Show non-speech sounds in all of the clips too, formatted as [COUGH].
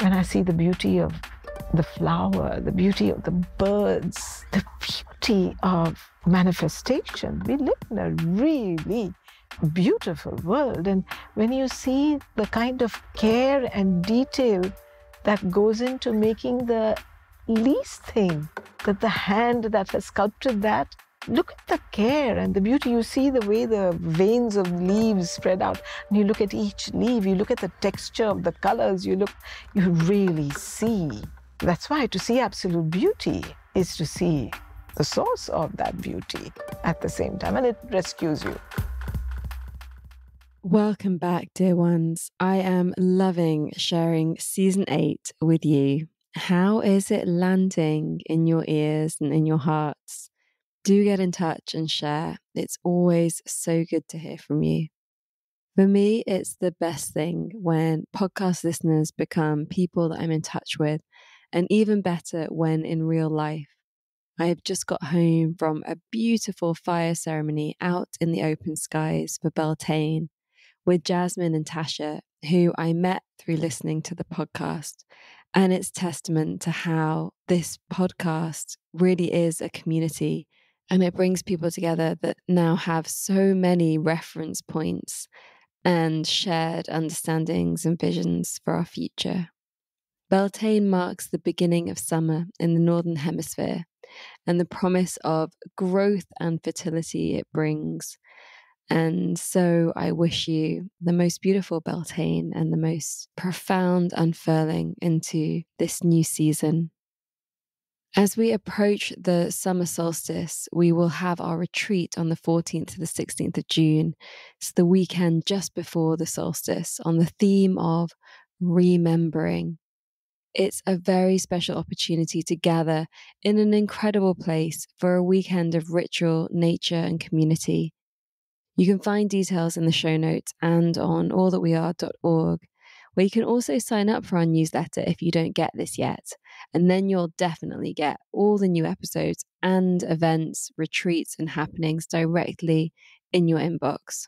when I see the beauty of the flower, the beauty of the birds, the beauty of manifestation. We live in a really beautiful world. And when you see the kind of care and detail that goes into making the least thing, that the hand that has sculpted that, look at the care and the beauty. You see the way the veins of leaves spread out. And you look at each leaf, you look at the texture of the colors, you look, you really see. That's why to see absolute beauty is to see the source of that beauty at the same time, and it rescues you. Welcome back, dear ones. I am loving sharing season eight with you. How is it landing in your ears and in your hearts? Do get in touch and share. It's always so good to hear from you. For me, it's the best thing when podcast listeners become people that I'm in touch with, and even better when in real life. I have just got home from a beautiful fire ceremony out in the open skies for Beltane with Jasmine and Tasha, who I met through listening to the podcast. And it's testament to how this podcast really is a community and it brings people together that now have so many reference points and shared understandings and visions for our future. Beltane marks the beginning of summer in the Northern Hemisphere and the promise of growth and fertility it brings and so I wish you the most beautiful Beltane and the most profound unfurling into this new season. As we approach the summer solstice, we will have our retreat on the 14th to the 16th of June. It's the weekend just before the solstice on the theme of remembering. It's a very special opportunity to gather in an incredible place for a weekend of ritual, nature, and community. You can find details in the show notes and on allthatweare.org, where you can also sign up for our newsletter if you don't get this yet. And then you'll definitely get all the new episodes and events, retreats, and happenings directly in your inbox.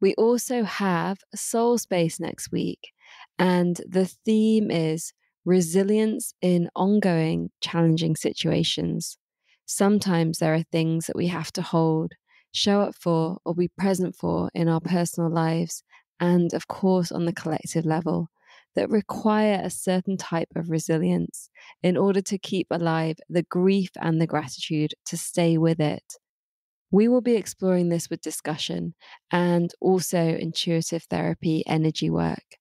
We also have Soul Space next week, and the theme is resilience in ongoing challenging situations. Sometimes there are things that we have to hold show up for or be present for in our personal lives, and of course on the collective level, that require a certain type of resilience in order to keep alive the grief and the gratitude to stay with it. We will be exploring this with discussion and also intuitive therapy energy work.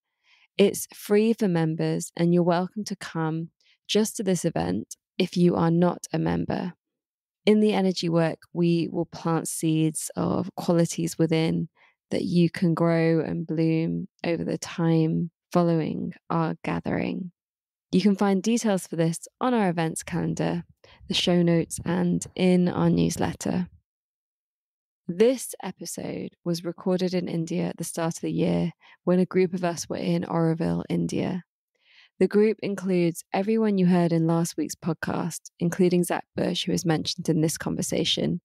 It's free for members, and you're welcome to come just to this event if you are not a member in the energy work, we will plant seeds of qualities within that you can grow and bloom over the time following our gathering. You can find details for this on our events calendar, the show notes, and in our newsletter. This episode was recorded in India at the start of the year when a group of us were in Auroville, India. The group includes everyone you heard in last week's podcast, including Zach Bush, who is mentioned in this conversation,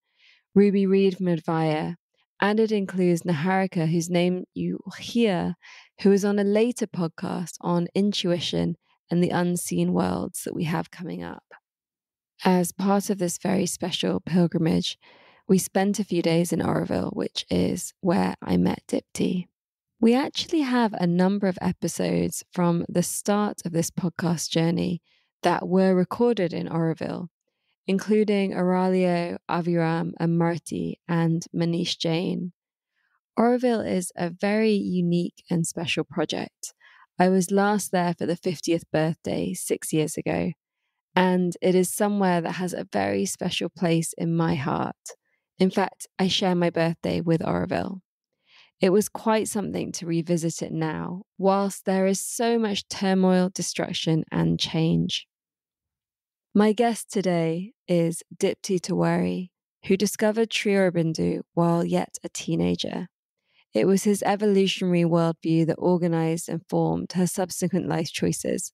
Ruby Reed from Advaya, and it includes Niharika, whose name you hear, who is on a later podcast on intuition and the unseen worlds that we have coming up. As part of this very special pilgrimage, we spent a few days in Auroville, which is where I met Deepti. We actually have a number of episodes from the start of this podcast journey that were recorded in Auroville, including Aurelio, Aviram, and Marty, and Manish Jain. Auroville is a very unique and special project. I was last there for the 50th birthday six years ago, and it is somewhere that has a very special place in my heart. In fact, I share my birthday with Auroville. It was quite something to revisit it now, whilst there is so much turmoil, destruction, and change. My guest today is Deepti Tewari, who discovered Sri Aurobindo while yet a teenager. It was his evolutionary worldview that organized and formed her subsequent life choices.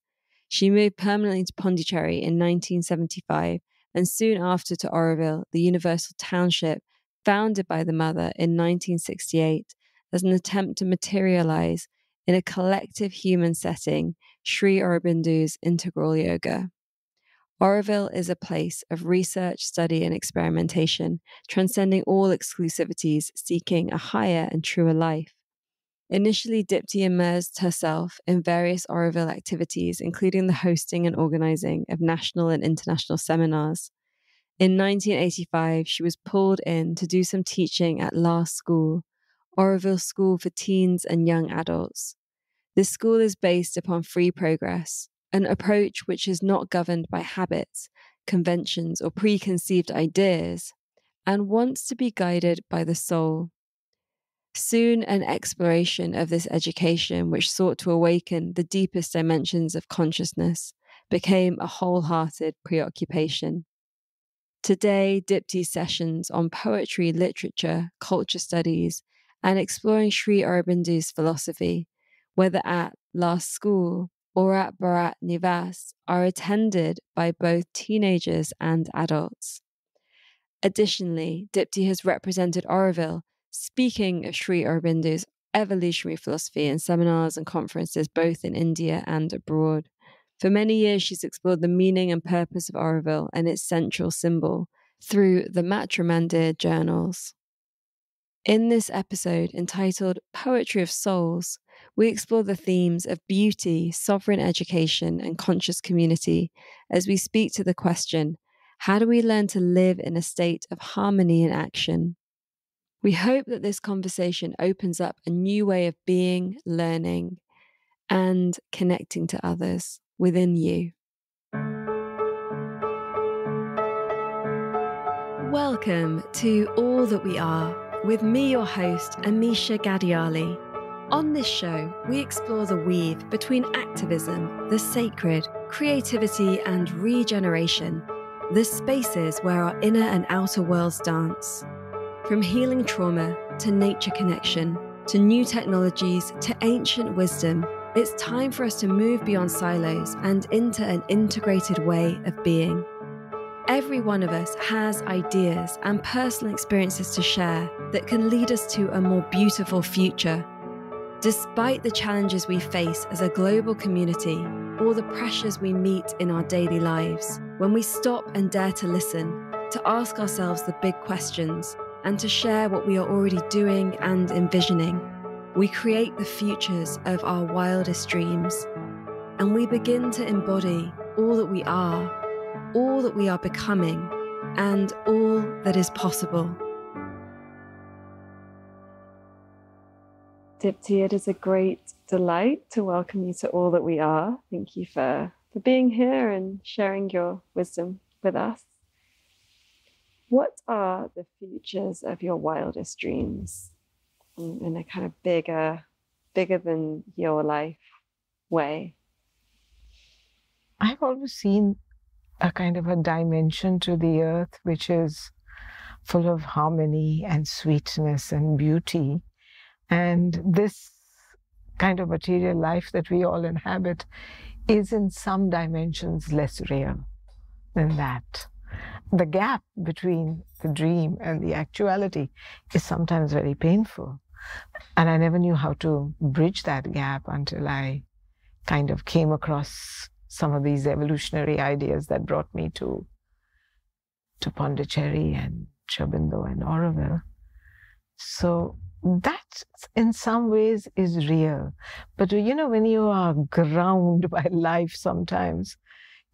She moved permanently to Pondicherry in 1975 and soon after to Auroville, the universal township founded by the mother in 1968 as an attempt to materialize in a collective human setting, Sri Aurobindo's integral yoga. Auroville is a place of research, study, and experimentation, transcending all exclusivities, seeking a higher and truer life. Initially, Deepti immersed herself in various Auroville activities, including the hosting and organizing of national and international seminars. In 1985, she was pulled in to do some teaching at Last School, Auroville School for Teens and Young Adults. This school is based upon free progress, an approach which is not governed by habits, conventions, or preconceived ideas, and wants to be guided by the soul. Soon, an exploration of this education, which sought to awaken the deepest dimensions of consciousness, became a wholehearted preoccupation. Today, Deepti's sessions on poetry, literature, culture studies, and exploring Sri Aurobindo's philosophy, whether at Last School or at Bharat Nivas are attended by both teenagers and adults. Additionally, Deepti has represented Auroville, speaking of Sri Aurobindo's evolutionary philosophy in seminars and conferences both in India and abroad. For many years, she's explored the meaning and purpose of Auroville and its central symbol through the Matrimandir journals. In this episode entitled Poetry of Souls, we explore the themes of beauty, sovereign education, and conscious community as we speak to the question how do we learn to live in a state of harmony and action? We hope that this conversation opens up a new way of being, learning, and connecting to others within you. Welcome to All That We Are with me, your host, Amisha Ghadiali. On this show, we explore the weave between activism, the sacred, creativity, and regeneration, the spaces where our inner and outer worlds dance. From healing trauma to nature connection, to new technologies to ancient wisdom, it's time for us to move beyond silos and into an integrated way of being. Every one of us has ideas and personal experiences to share that can lead us to a more beautiful future Despite the challenges we face as a global community or the pressures we meet in our daily lives, when we stop and dare to listen, to ask ourselves the big questions, and to share what we are already doing and envisioning, we create the futures of our wildest dreams. And we begin to embody all that we are, all that we are becoming, and all that is possible. Deepti, it is a great delight to welcome you to All That We Are. Thank you for, for being here and sharing your wisdom with us. What are the futures of your wildest dreams in a kind of bigger, bigger than your life way? I've always seen a kind of a dimension to the earth which is full of harmony and sweetness and beauty and this kind of material life that we all inhabit is in some dimensions less real than that. The gap between the dream and the actuality is sometimes very painful. And I never knew how to bridge that gap until I kind of came across some of these evolutionary ideas that brought me to, to Pondicherry and Sri Aurobindo and Auroville. So that in some ways is real. But you know, when you are ground [LAUGHS] by life, sometimes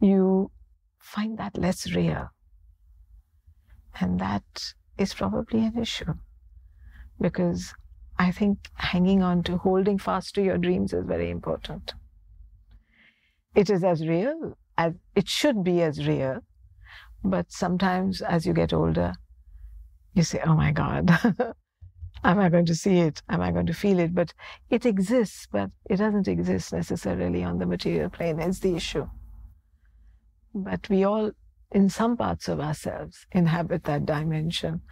you find that less real. And that is probably an issue. Because I think hanging on to, holding fast to your dreams is very important. It is as real as it should be as real. But sometimes as you get older, you say, oh my God, [LAUGHS] Am I going to see it? Am I going to feel it? But it exists, but it doesn't exist necessarily on the material plane. It's the issue. But we all, in some parts of ourselves, inhabit that dimension.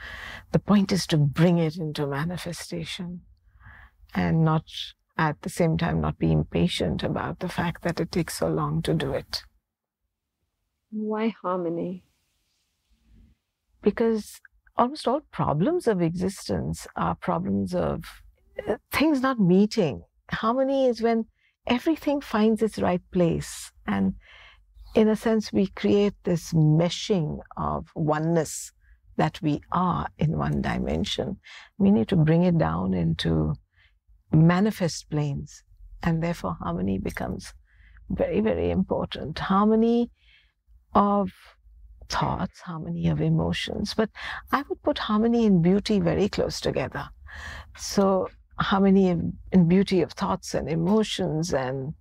The point is to bring it into manifestation and not at the same time not be impatient about the fact that it takes so long to do it. Why harmony? Because almost all problems of existence are problems of uh, things not meeting harmony is when everything finds its right place. And in a sense, we create this meshing of oneness that we are in one dimension. We need to bring it down into manifest planes. And therefore, harmony becomes very, very important. Harmony of thoughts, harmony of emotions. But I would put harmony and beauty very close together. So, harmony and beauty of thoughts and emotions and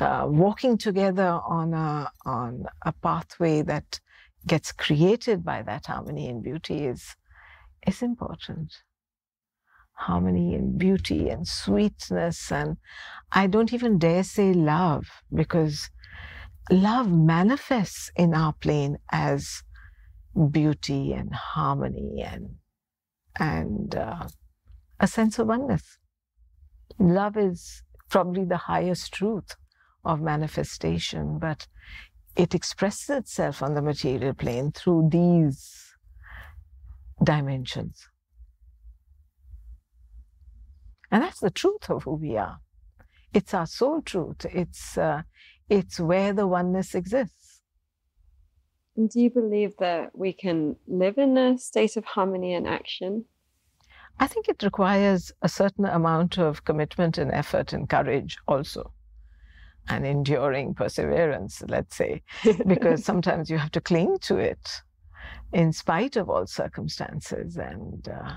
uh, walking together on a, on a pathway that gets created by that harmony and beauty is, is important. Harmony and beauty and sweetness. And I don't even dare say love because love manifests in our plane as beauty and harmony and, and uh, a sense of oneness. Love is probably the highest truth of manifestation, but it expresses itself on the material plane through these dimensions. And that's the truth of who we are. It's our soul truth. It's, uh, it's where the oneness exists. Do you believe that we can live in a state of harmony and action? I think it requires a certain amount of commitment and effort and courage also and enduring perseverance, let's say, [LAUGHS] because sometimes you have to cling to it in spite of all circumstances. And uh,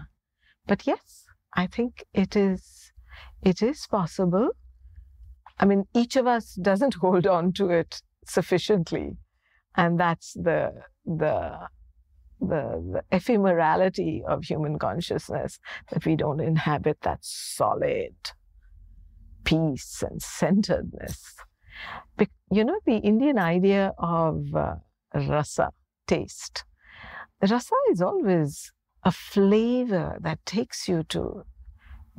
but yes, I think it is it is possible. I mean, each of us doesn't [LAUGHS] hold on to it sufficiently, and that's the the the, the ephemerality of human consciousness that we don't inhabit that solid peace and centeredness. You know, the Indian idea of uh, rasa, taste. Rasa is always a flavor that takes you to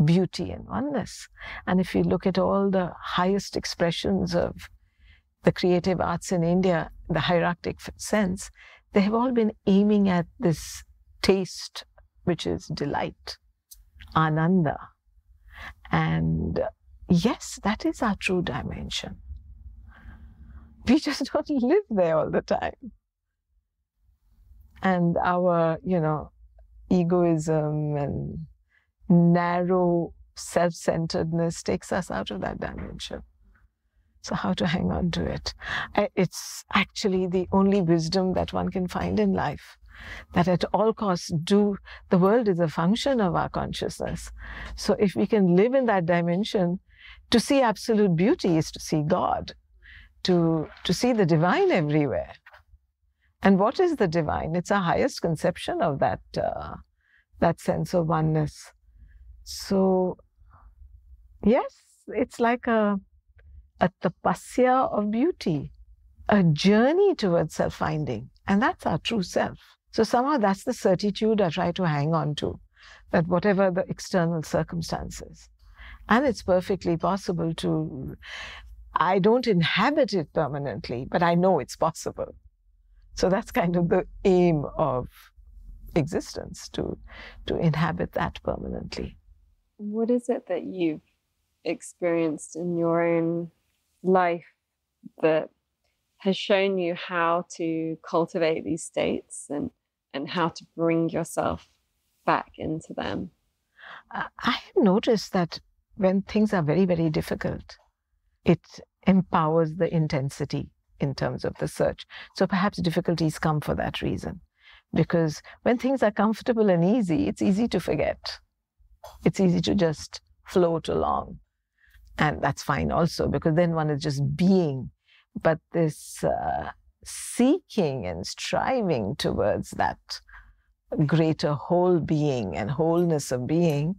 beauty and oneness. And if you look at all the highest expressions of the creative arts in India, the hierarchic sense, they have all been aiming at this taste, which is delight, ananda. And yes, that is our true dimension. We [LAUGHS] just don't live there all the time. And our, you know, egoism and narrow self centeredness takes us out of that dimension. So, how to hang on to it? It's actually the only wisdom that one can find in life. That at all costs, do the world is a function of our consciousness. So, if we can live in that dimension, to see absolute beauty is to see God, to, to see the divine everywhere. And what is the divine? It's our highest conception of that, uh, that sense of oneness. So, yes, it's like a, a tapasya of beauty, a journey towards self finding. And that's our true self. So, somehow that's the certitude I try to hang on to, that whatever the external circumstances, and it's perfectly possible to, I don't inhabit it permanently, but I know it's possible. So that's kind of the aim of existence to, to inhabit that permanently. What is it that you've experienced in your own life that has shown you how to cultivate these states and, and how to bring yourself back into them? Uh, I have noticed that when things are very, very difficult, it empowers the intensity in terms of the search. So perhaps difficulties come for that reason. Because when things are comfortable and easy, it's easy to forget. It's easy to just float along. And that's fine also, because then one is just being. But this uh, seeking and striving towards that greater whole being and wholeness of being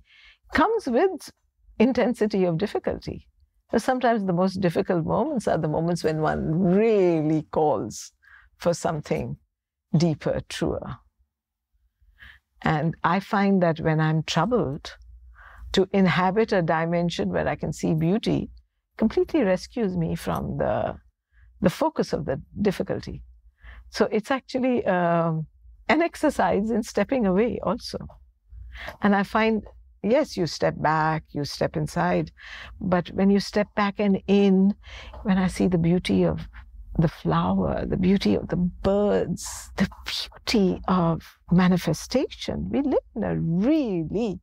comes with intensity of difficulty. But sometimes the most difficult moments are the moments when one really calls for something deeper, truer. And I find that when I'm troubled, to inhabit a dimension where I can see beauty completely rescues me from the, the focus of the difficulty. So it's actually um, an exercise in stepping away also. And I find yes, you step back, you step inside. But when you step back and in, when I see the beauty of the flower, the beauty of the birds, the beauty of manifestation, we live in a really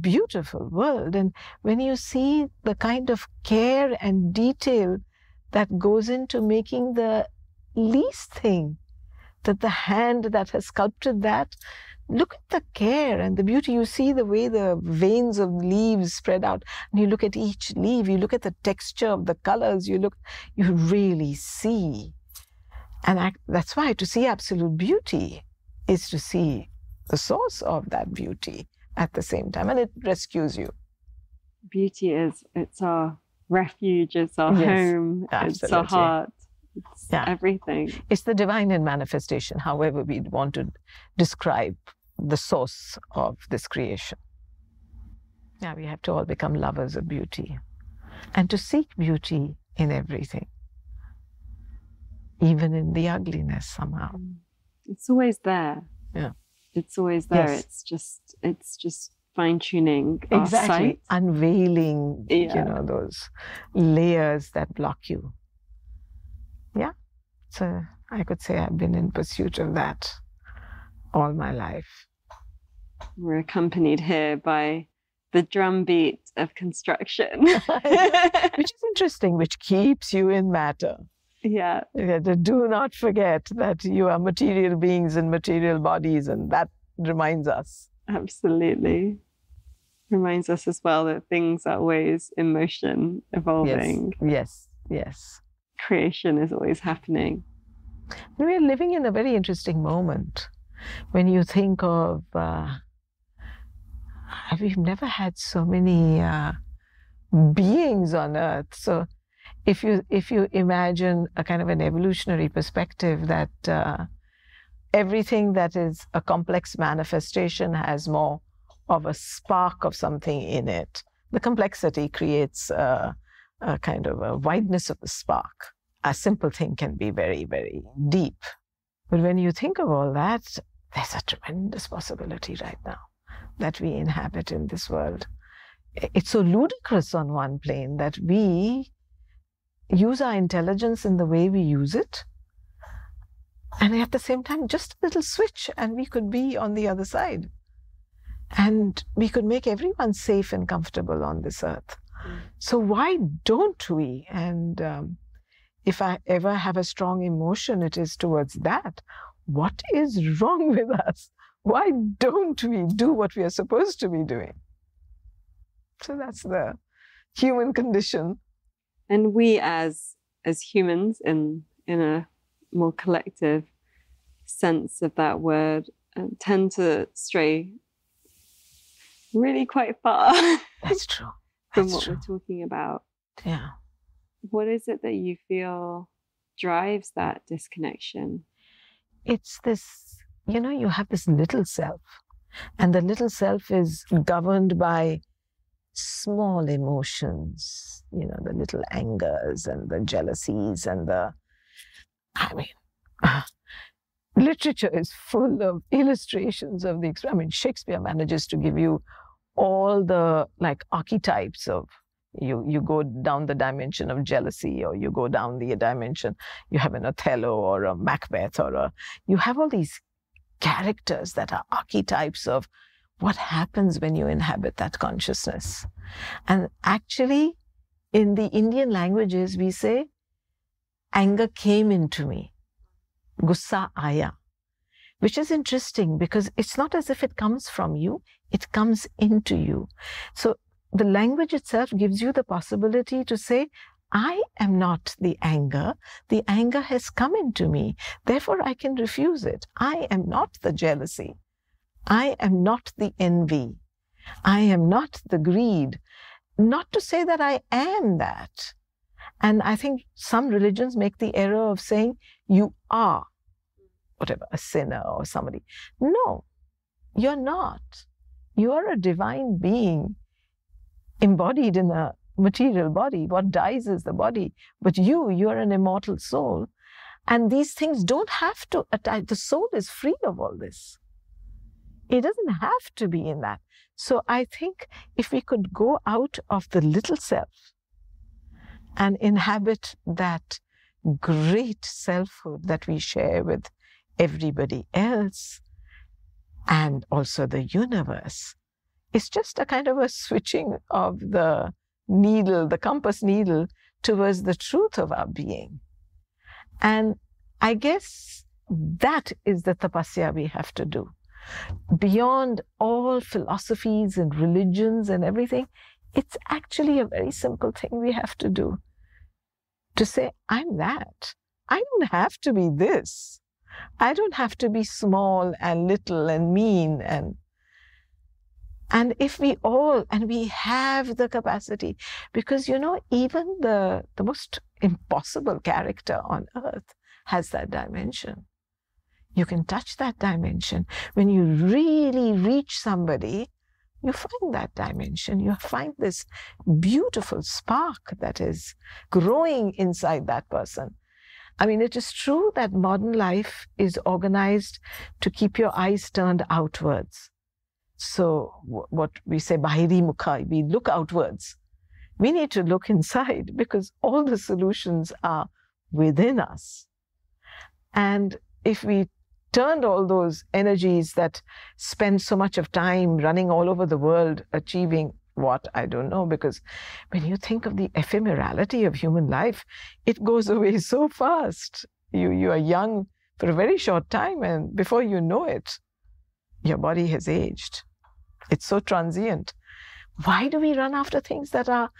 beautiful world. And when you see the kind of care and detail that goes into making the least thing, that the hand that has sculpted that look at the care and the beauty. You see the way the veins of leaves spread out, and you look at each leaf, you look at the texture of the colors, you look, you really see. And I, that's why to see absolute beauty is to see the source of that beauty at the same time, and it rescues you. Beauty is it's our refuge, it's our yes, home, absolutely. it's our heart. It's yeah. everything. It's the divine in manifestation, however we want to describe the source of this creation. Yeah, we have to all become lovers of beauty and to seek beauty in everything, even in the ugliness somehow. Mm. It's always there. Yeah. It's always there. Yes. It's just it's just fine tuning exactly unveiling yeah. you know those layers that block you so i could say i've been in pursuit of that all my life we're accompanied here by the drumbeat of construction [LAUGHS] which is interesting which keeps you in matter yeah. yeah do not forget that you are material beings in material bodies and that reminds us absolutely reminds us as well that things are always in motion, evolving. Yes, yes. yes. Creation is always happening. We're living in a very interesting moment when you think of. Uh, we've never had so many uh, beings on Earth. So, if you if you imagine a kind of an evolutionary perspective that uh, everything that is a complex manifestation has more of a spark of something in it. The complexity creates a, a kind of a wideness of the spark. A simple thing can be very, very deep. But when you think of all that, there's a tremendous possibility right now that we inhabit in this world. It's so ludicrous on one plane that we use our intelligence in the way we use it. And at the same time, just a little switch, and we could be on the other side and we could make everyone safe and comfortable on this earth. Mm. So why don't we? And um, if I ever have a strong emotion, it is towards that. What is wrong with us? Why don't we do what we are supposed to be doing? So that's the human condition. And we as as humans in in a more collective sense of that word uh, tend to stray really quite far. That's true. That's [LAUGHS] from what true. we're talking about. Yeah. What is it that you feel drives that disconnection? It's this, you know, you have this little self, and the little self is governed by small emotions, you know, the little angers and the jealousies and the, I mean, uh, [SIGHS] literature is full of illustrations of the, I mean, Shakespeare manages to give you all the like archetypes of you you go down the dimension of jealousy or you go down the dimension you have an othello or a macbeth or a you have all these characters that are archetypes of what happens when you inhabit that consciousness and actually in the indian languages we say anger came into me gussa aya which is interesting because it's not as if it comes from you it comes into you. So the language itself gives you the possibility to say, I am not the anger. The anger has come into me. Therefore, I can refuse it. I am not the jealousy. I am not the envy. I am not the greed. Not to say that I am that. And I think some religions make the error of saying you are whatever, a sinner or somebody. No, you're not. You are a divine being embodied in a material body. What dies is the body. But you, you are an immortal soul. And these things don't have to attach. The soul is free of all this. It doesn't have to be in that. So I think if we could go out of the little self and inhabit that great selfhood that we share with everybody else and also the universe, it's just a kind of a switching of the needle, the compass needle, towards the truth of our being. And I guess that is the tapasya we have to do. Beyond all philosophies and religions and everything, it's actually a very simple thing we have to do. To say, I'm that. I don't have to be this. I don't have to be small and little and mean and and if we all and we have the capacity because you know even the the most impossible character on earth has that dimension. You can touch that dimension. When you really reach somebody you find that dimension. You find this beautiful spark that is growing inside that person. I mean, it is true that modern life is organized to keep your eyes turned outwards. So, what we say, Bahiri Mukha, we look outwards. We need to look inside [LAUGHS] because all the solutions are within us. And if we turned all those energies that spend so much of time running all over the world achieving what I don't know because when you think of the ephemerality of human life it goes [LAUGHS] away so fast you you are young for a very short time and before you know it your body has aged. It's so transient. Why do we run after things that are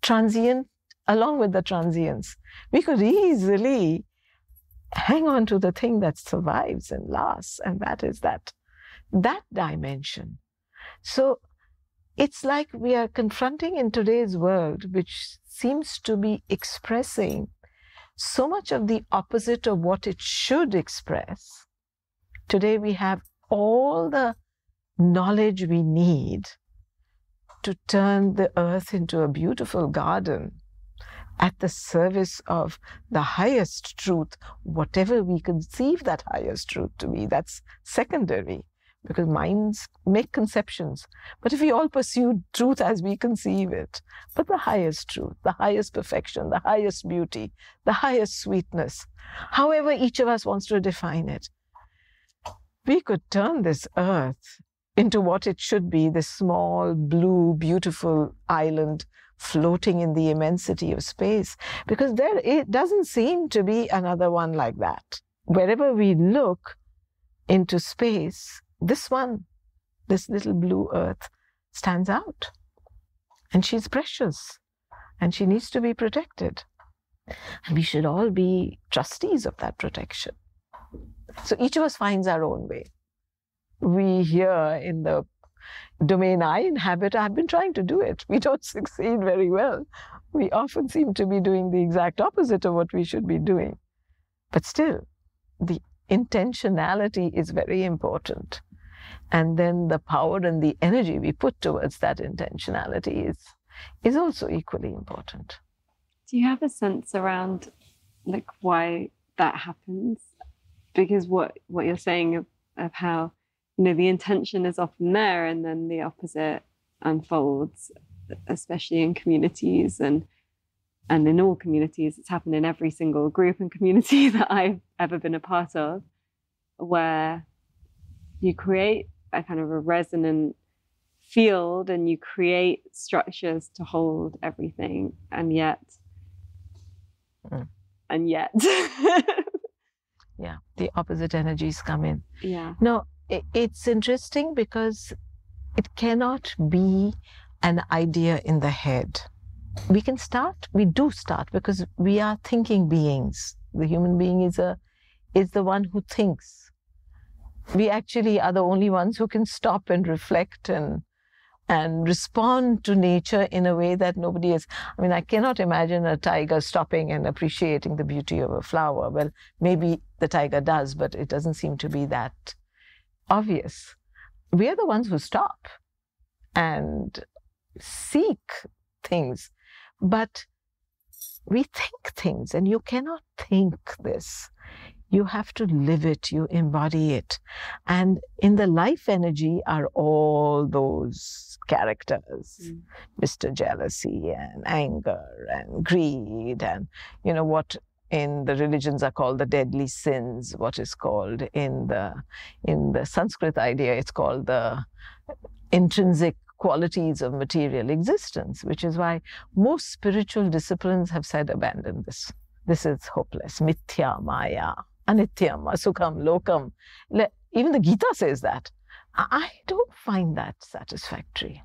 transient along with the transience? We could easily hang on to the thing that survives and lasts and that is that that dimension. So it's like we are confronting in today's world, which seems to be expressing so much of the opposite of what it should express. Today, we have all the knowledge we need to turn the earth into a beautiful garden at the service of the highest truth, whatever we conceive that highest truth to be. That's secondary because minds make conceptions. But if we all pursue truth as we conceive it, but the highest truth, the highest perfection, the highest beauty, the highest sweetness, however each of us wants to define it, we could turn this earth into what it should be this small, blue, beautiful island floating in the immensity of space, because there it doesn't seem to be another one like that. Wherever we look into space, this one, this little blue earth, stands out. And she's precious and she needs to be protected. And we should all be trustees of that protection. So each of us finds our own way. We here in the domain I inhabit I have been trying to do it. We don't [LAUGHS] succeed very well. We often seem to be doing the exact opposite of what we should be doing. But still, the intentionality is very important and then the power and the energy we put towards that intentionality is is also equally important do you have a sense around like why that happens because what what you're saying of, of how you know the intention is often there and then the opposite unfolds especially in communities and and in all communities it's happened in every single group and community [LAUGHS] that i've ever been a part of where you create a kind of a resonant field and you create structures to hold everything and yet mm. and yet [LAUGHS] yeah the opposite energies come in. Yeah. No it, it's interesting because it cannot be an idea in the head. We can start we do start because we are thinking beings. The human being is a is the one who thinks. We actually are the only ones who can stop and reflect and and respond to nature in a way that nobody is. I mean, I cannot imagine a tiger stopping and appreciating the beauty of a flower. Well, maybe the tiger does, but it doesn't seem to be that obvious. We are the ones who stop and seek things, but we think things, and you cannot think this You have to live it, you embody it. And in the life energy are all those characters mm. Mr. Jealousy and anger and greed, and you know what in the religions are called the deadly sins what is called in the in the sanskrit idea it's called the intrinsic qualities of material existence which is why most spiritual disciplines have said abandon this this is hopeless mithya maya anityam asukham lokam even the gita says that i don't find that satisfactory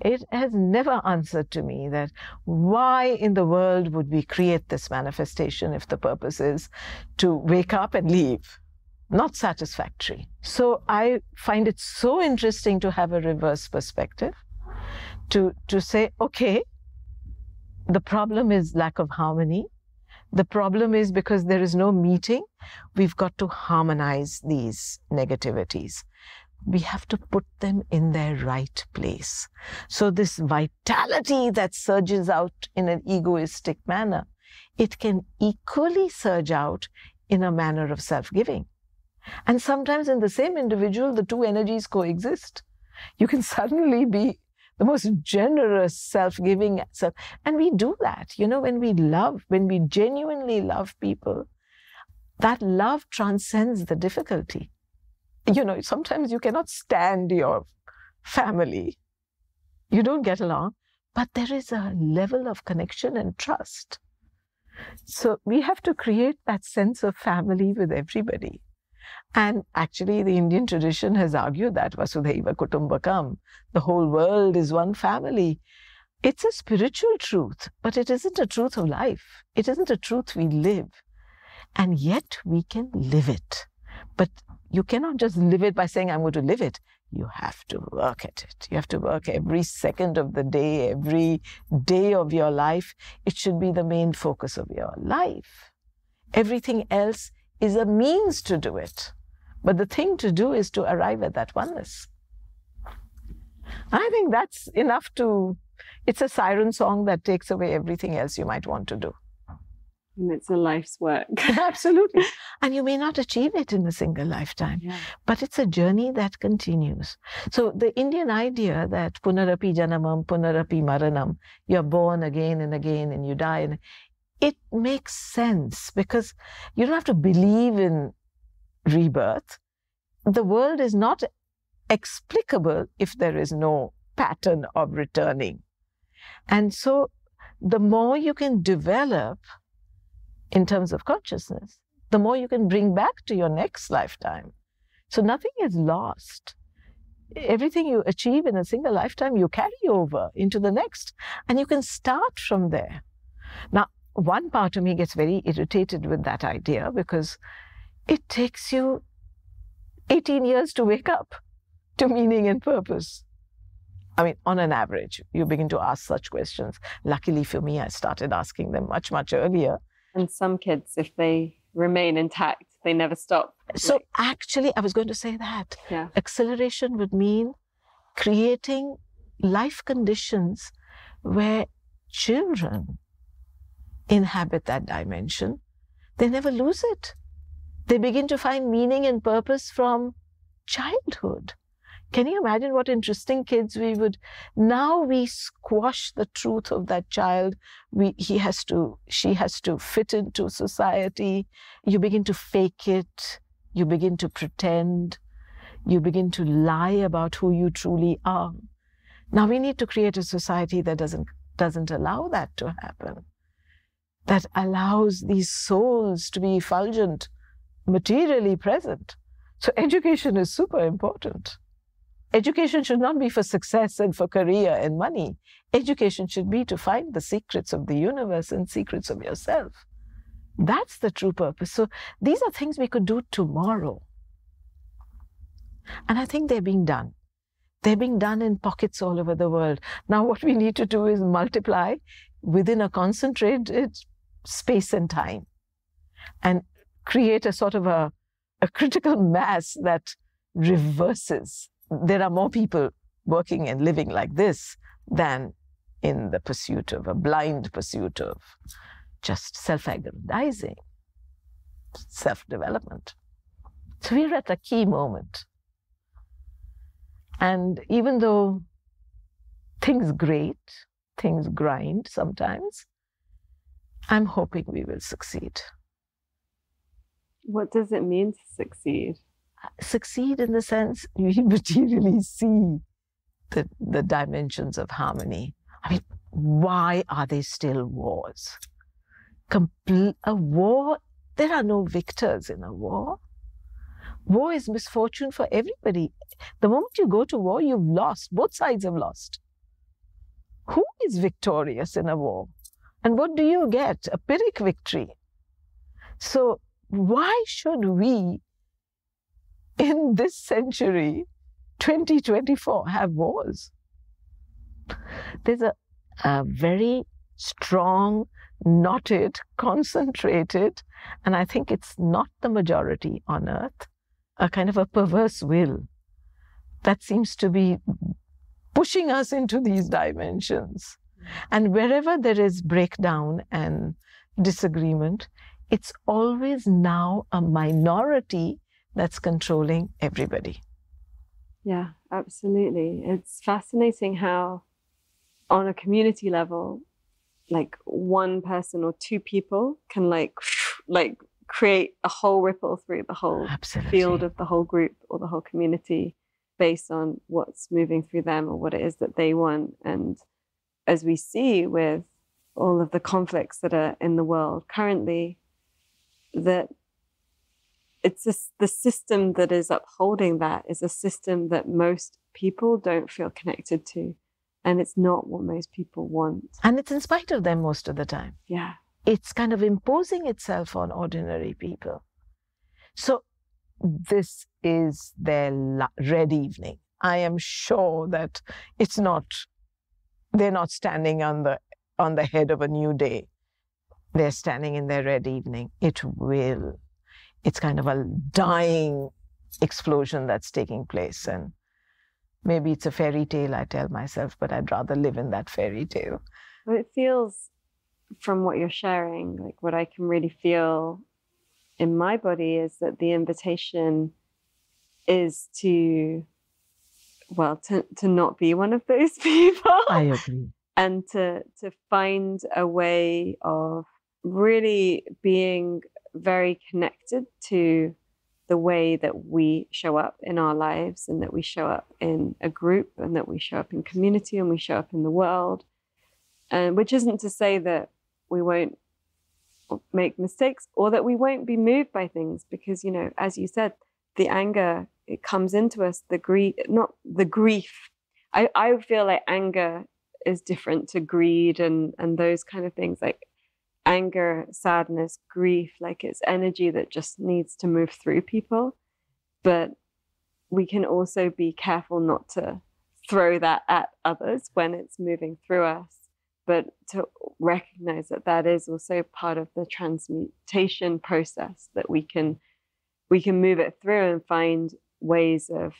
it has never answered to me that why in the world would we create this manifestation if the purpose is to wake up and leave? Not satisfactory. So I find it so interesting to have a reverse perspective, to, to say, okay, the problem is lack of harmony. The problem is because there is no meeting, we've got to harmonize these negativities we have to put them in their right place. So, this vitality that surges out in an egoistic manner, it can equally surge out in a manner of self giving. And sometimes in the same individual, the two energies coexist. You can [LAUGHS] suddenly be the most generous, self giving self. And we do that, you know, when we love, when we genuinely love people, that love transcends the difficulty you know, sometimes you cannot stand your family. You don't get along, but there is a level of connection and trust. So we have to create that sense of family with everybody. And actually, the Indian tradition has argued that Vasudhaiva Kutumbakam, the whole world is one family. It's a spiritual truth, but it isn't a truth of life. It isn't a truth we live. And yet we can live it. But you cannot just live it by saying, I'm going to live it. You have to work at it. You have to work every second of the day, every day of your life. It should be the main focus of your life. Everything else is a means to do it. But the thing to do is to arrive at that oneness. I think that's enough to, it's a siren song that takes away everything else you might want to do. And it's a life's work. [LAUGHS] [LAUGHS] Absolutely. And you may not achieve it in a single lifetime, yeah. but it's a journey that continues. So the Indian idea that punarapi janamam, punarapi maranam, you're born again and again and you die, and it makes sense because you don't have to believe in rebirth. The world is not explicable if there is no pattern of returning. And so the more you can develop in terms of consciousness, the more you can bring back to your next lifetime. So nothing is lost. Everything you achieve in a single lifetime, you carry over into the next, and you can start from there. Now, one part of me gets very irritated with that idea because it takes you 18 years to wake up to meaning and purpose. I mean, on an average, you begin to ask such questions. Luckily for me, I started asking them much, much earlier and some kids, if they remain intact, they never stop. So like, actually, I was going to say that. Yeah. Acceleration would mean creating life conditions where children inhabit that dimension. They never lose it. They begin to find meaning and purpose from childhood. Can you imagine what interesting kids we would now we squash the truth of that child. We he has to she has to fit into society. You begin to fake it, you begin to pretend, you begin to lie about who you truly are. Now we need to create a society that doesn't doesn't allow that to happen. That allows these souls to be effulgent, materially present. So education is super important. Education should not be for success and for career and money. Education should be to find the secrets of the universe and secrets of yourself. That's the true purpose. So these are things we could do tomorrow. And I think they're being done. They're being done in pockets all over the world. Now, what we need to do is multiply within a concentrated space and time and create a sort of a, a critical [LAUGHS] mass that reverses there are more people working and living like this than in the pursuit of a blind pursuit of just self aggrandizing. self development. So we're at a key moment. And even though things grate, things grind sometimes, I'm hoping we will succeed. What does it mean to succeed? Succeed in the sense [LAUGHS] we materially see the, the dimensions of harmony. I mean, why are there still wars? Comple- a war, there are no victors in a war. War is misfortune for everybody. The moment you go to war, you've lost. Both sides have lost. Who is victorious in a war? And what do you get? A Pyrrhic victory. So, why should we, in this century, 2024, have wars? There's a, a very strong, knotted, concentrated, and I think it's not the majority on earth, a kind of a perverse will that seems to be pushing us into these dimensions. And wherever there is breakdown and disagreement, it's always now a minority that's controlling everybody. Yeah, absolutely. It's fascinating how, on a community level, like one person or two people can like [SNIFFS] like create a whole ripple through the whole Absolutely. field of the whole group or the whole community based on what's moving through them or what it is that they want. And as we see with all of the conflicts that are in the world currently, that it's just the system that is upholding that is a system that most people don't feel connected to. And it's not what most people want. And it's in spite of them most of the time. Yeah. It's kind of imposing itself on ordinary people. So this is their red evening. I am sure that it's not, they're not standing on the, on the head of a new day. They're standing in their red evening. It will. It's kind of a dying explosion that's taking place. And maybe it's a fairy tale, I tell myself, but I'd rather live in that fairy tale. It feels from what you're sharing, like what I can really feel in my body is that the invitation is to well to, to not be one of those [LAUGHS] people i agree. and to to find a way of really being very connected to the way that we show up in our lives and that we show up in a group and that we show up in community and we show up in the world. And which isn't to say that we won't make mistakes or that we won't be moved by things because you know as you said the anger it comes into us the grief not the grief. I i feel like anger is different to greed and and those kind of things like anger sadness grief like it's energy that just needs to move through people. But we can also be careful not to throw that at others when it's moving through us but to recognize that that is also part of the transmutation process that we can we can move it through and find ways of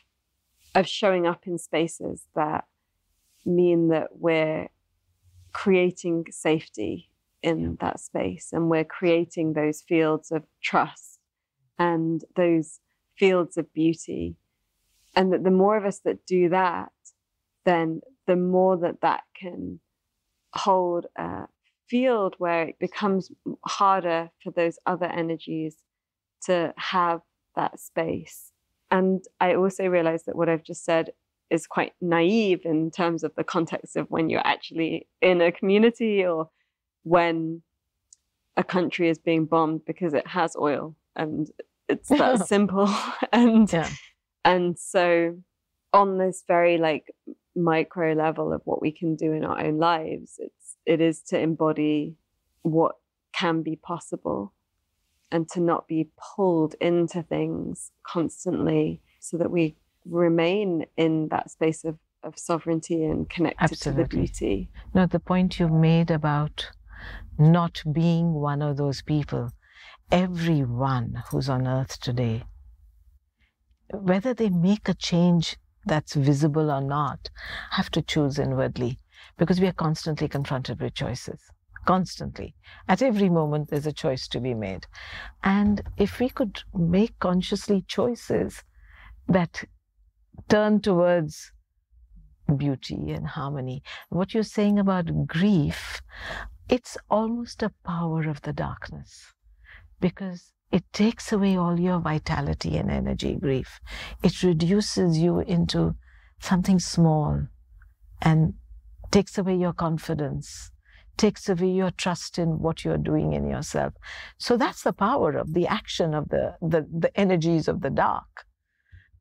of showing up in spaces that mean that we're creating safety in yeah. that space and we're creating those fields of trust and those fields of beauty and that the more of us that do that then the more that that can hold a field where it becomes harder for those other energies to have that space. And I also realized that what I've just said is quite naive in terms of the context of when you're actually in a community or when a country is being bombed because it has oil and it's that [LAUGHS] simple [LAUGHS] and yeah. and so on this very like micro level of what we can do in our own lives. It's it is to embody what can be possible and to not be pulled into things constantly so that we remain in that space of, of sovereignty and connected Absolutely. to the beauty. No, the point you've made about not being one of those people, everyone who's on earth today, whether they make a change that's visible or not, have to choose inwardly because we are constantly confronted with choices. Constantly. At every moment, there's a choice to be made. And if we could make consciously choices that turn towards beauty and harmony, what you're saying about grief, it's almost a power of the darkness because it takes away all your vitality and energy, grief. It reduces you into something small and takes away your confidence takes away your trust in what you're doing in yourself. So that's the power of the action of the, the, the energies of the dark.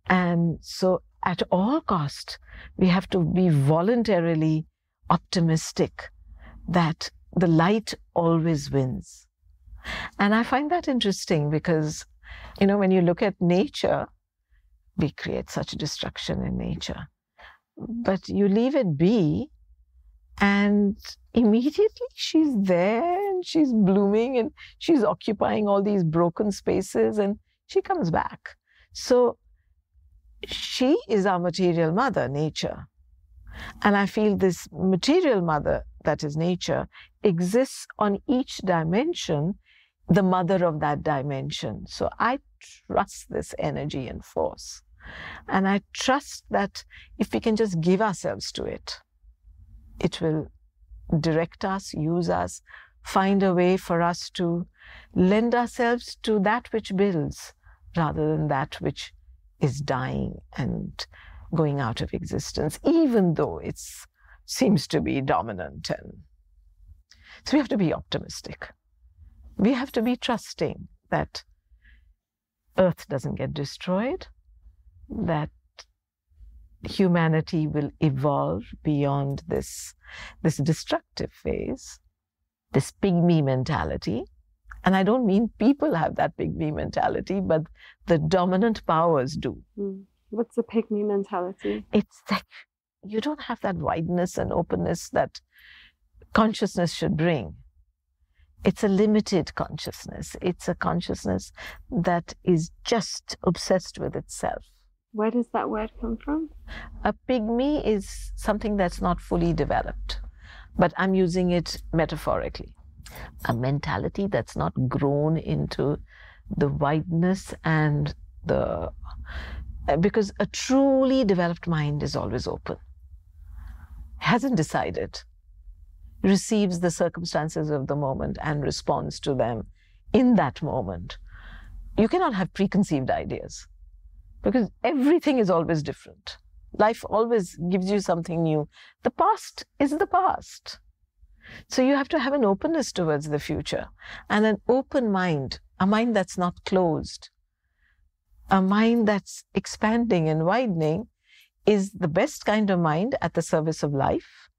And so at all cost, we have to be voluntarily optimistic that the light always wins. And I find that interesting because, you know, when you look at nature, we create such destruction in nature. But you leave it be, and immediately she's there and she's blooming and she's occupying all these broken spaces and she comes back. So she is our material mother, nature. And I feel this material mother, that is nature, exists on each dimension, the mother of that dimension. So I trust this energy and force. And I trust that if we can just give ourselves to it, it will direct us, use us, find a way for us to lend ourselves to that which builds rather than that which is dying and going out of existence, even though it seems to be dominant. And so we have to be optimistic. We have to be trusting that Earth doesn't get destroyed, that humanity will evolve beyond this, this destructive phase, this pygmy mentality. And I don't mean people have that pygmy mentality, but the dominant powers do. Mm. What's the pygmy mentality? It's like you don't have that wideness and openness that consciousness should bring. It's a limited consciousness. It's a consciousness that is just obsessed with itself. Where does that word come from? A pygmy is something that's not fully developed, but I'm using it metaphorically. A mentality that's not grown into the wideness and the. Because a truly developed mind is always open, hasn't decided, receives the circumstances of the moment and responds to them in that moment. You cannot have preconceived ideas because everything is always different. Life always gives you something new. The past is the past. So you have to have an openness towards the future and an open mind, a mind that's not closed, a mind that's expanding and widening is the best kind of mind at the service of life.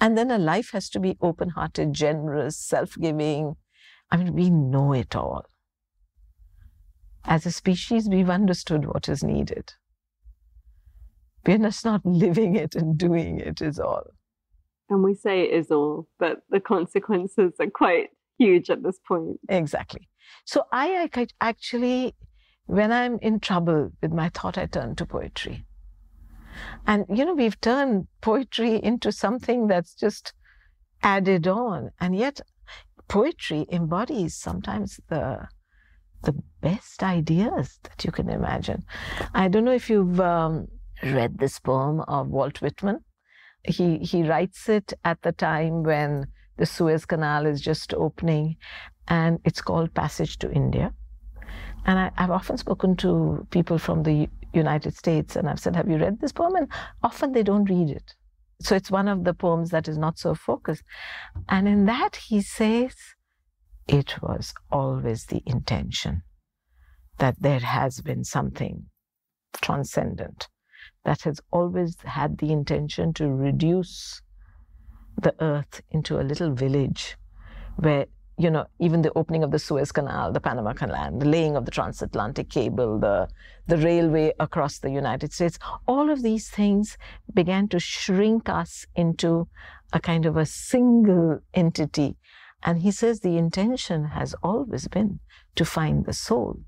And then a life has to be open hearted, generous, self giving. I mean, we know it all. As a species, we've understood what is needed. We're just not living it and doing it, is all. And we say it is all, but the consequences are quite huge at this point. Exactly. So I, I actually, when I'm in trouble with my thought, I turn to poetry. And, you know, we've turned poetry into something that's just added on. And yet, poetry embodies sometimes the the best ideas that you can imagine. I don't know if you've um, read this poem of Walt Whitman. He he writes it at the time when the Suez Canal is just opening, and it's called Passage to India. And I, have often spoken to people from the United States, and I've said, "Have you read this poem?" And often they don't read it. So it's one of the poems that is not so focused. And in that he says it was always the intention that there has been something transcendent that has always had the intention to reduce the earth into a little village where you know even the opening of the suez canal the panama canal the laying of the transatlantic cable the the railway across the united states all of these things began to shrink us into a kind of a single entity and he says the intention has always been to find the soul.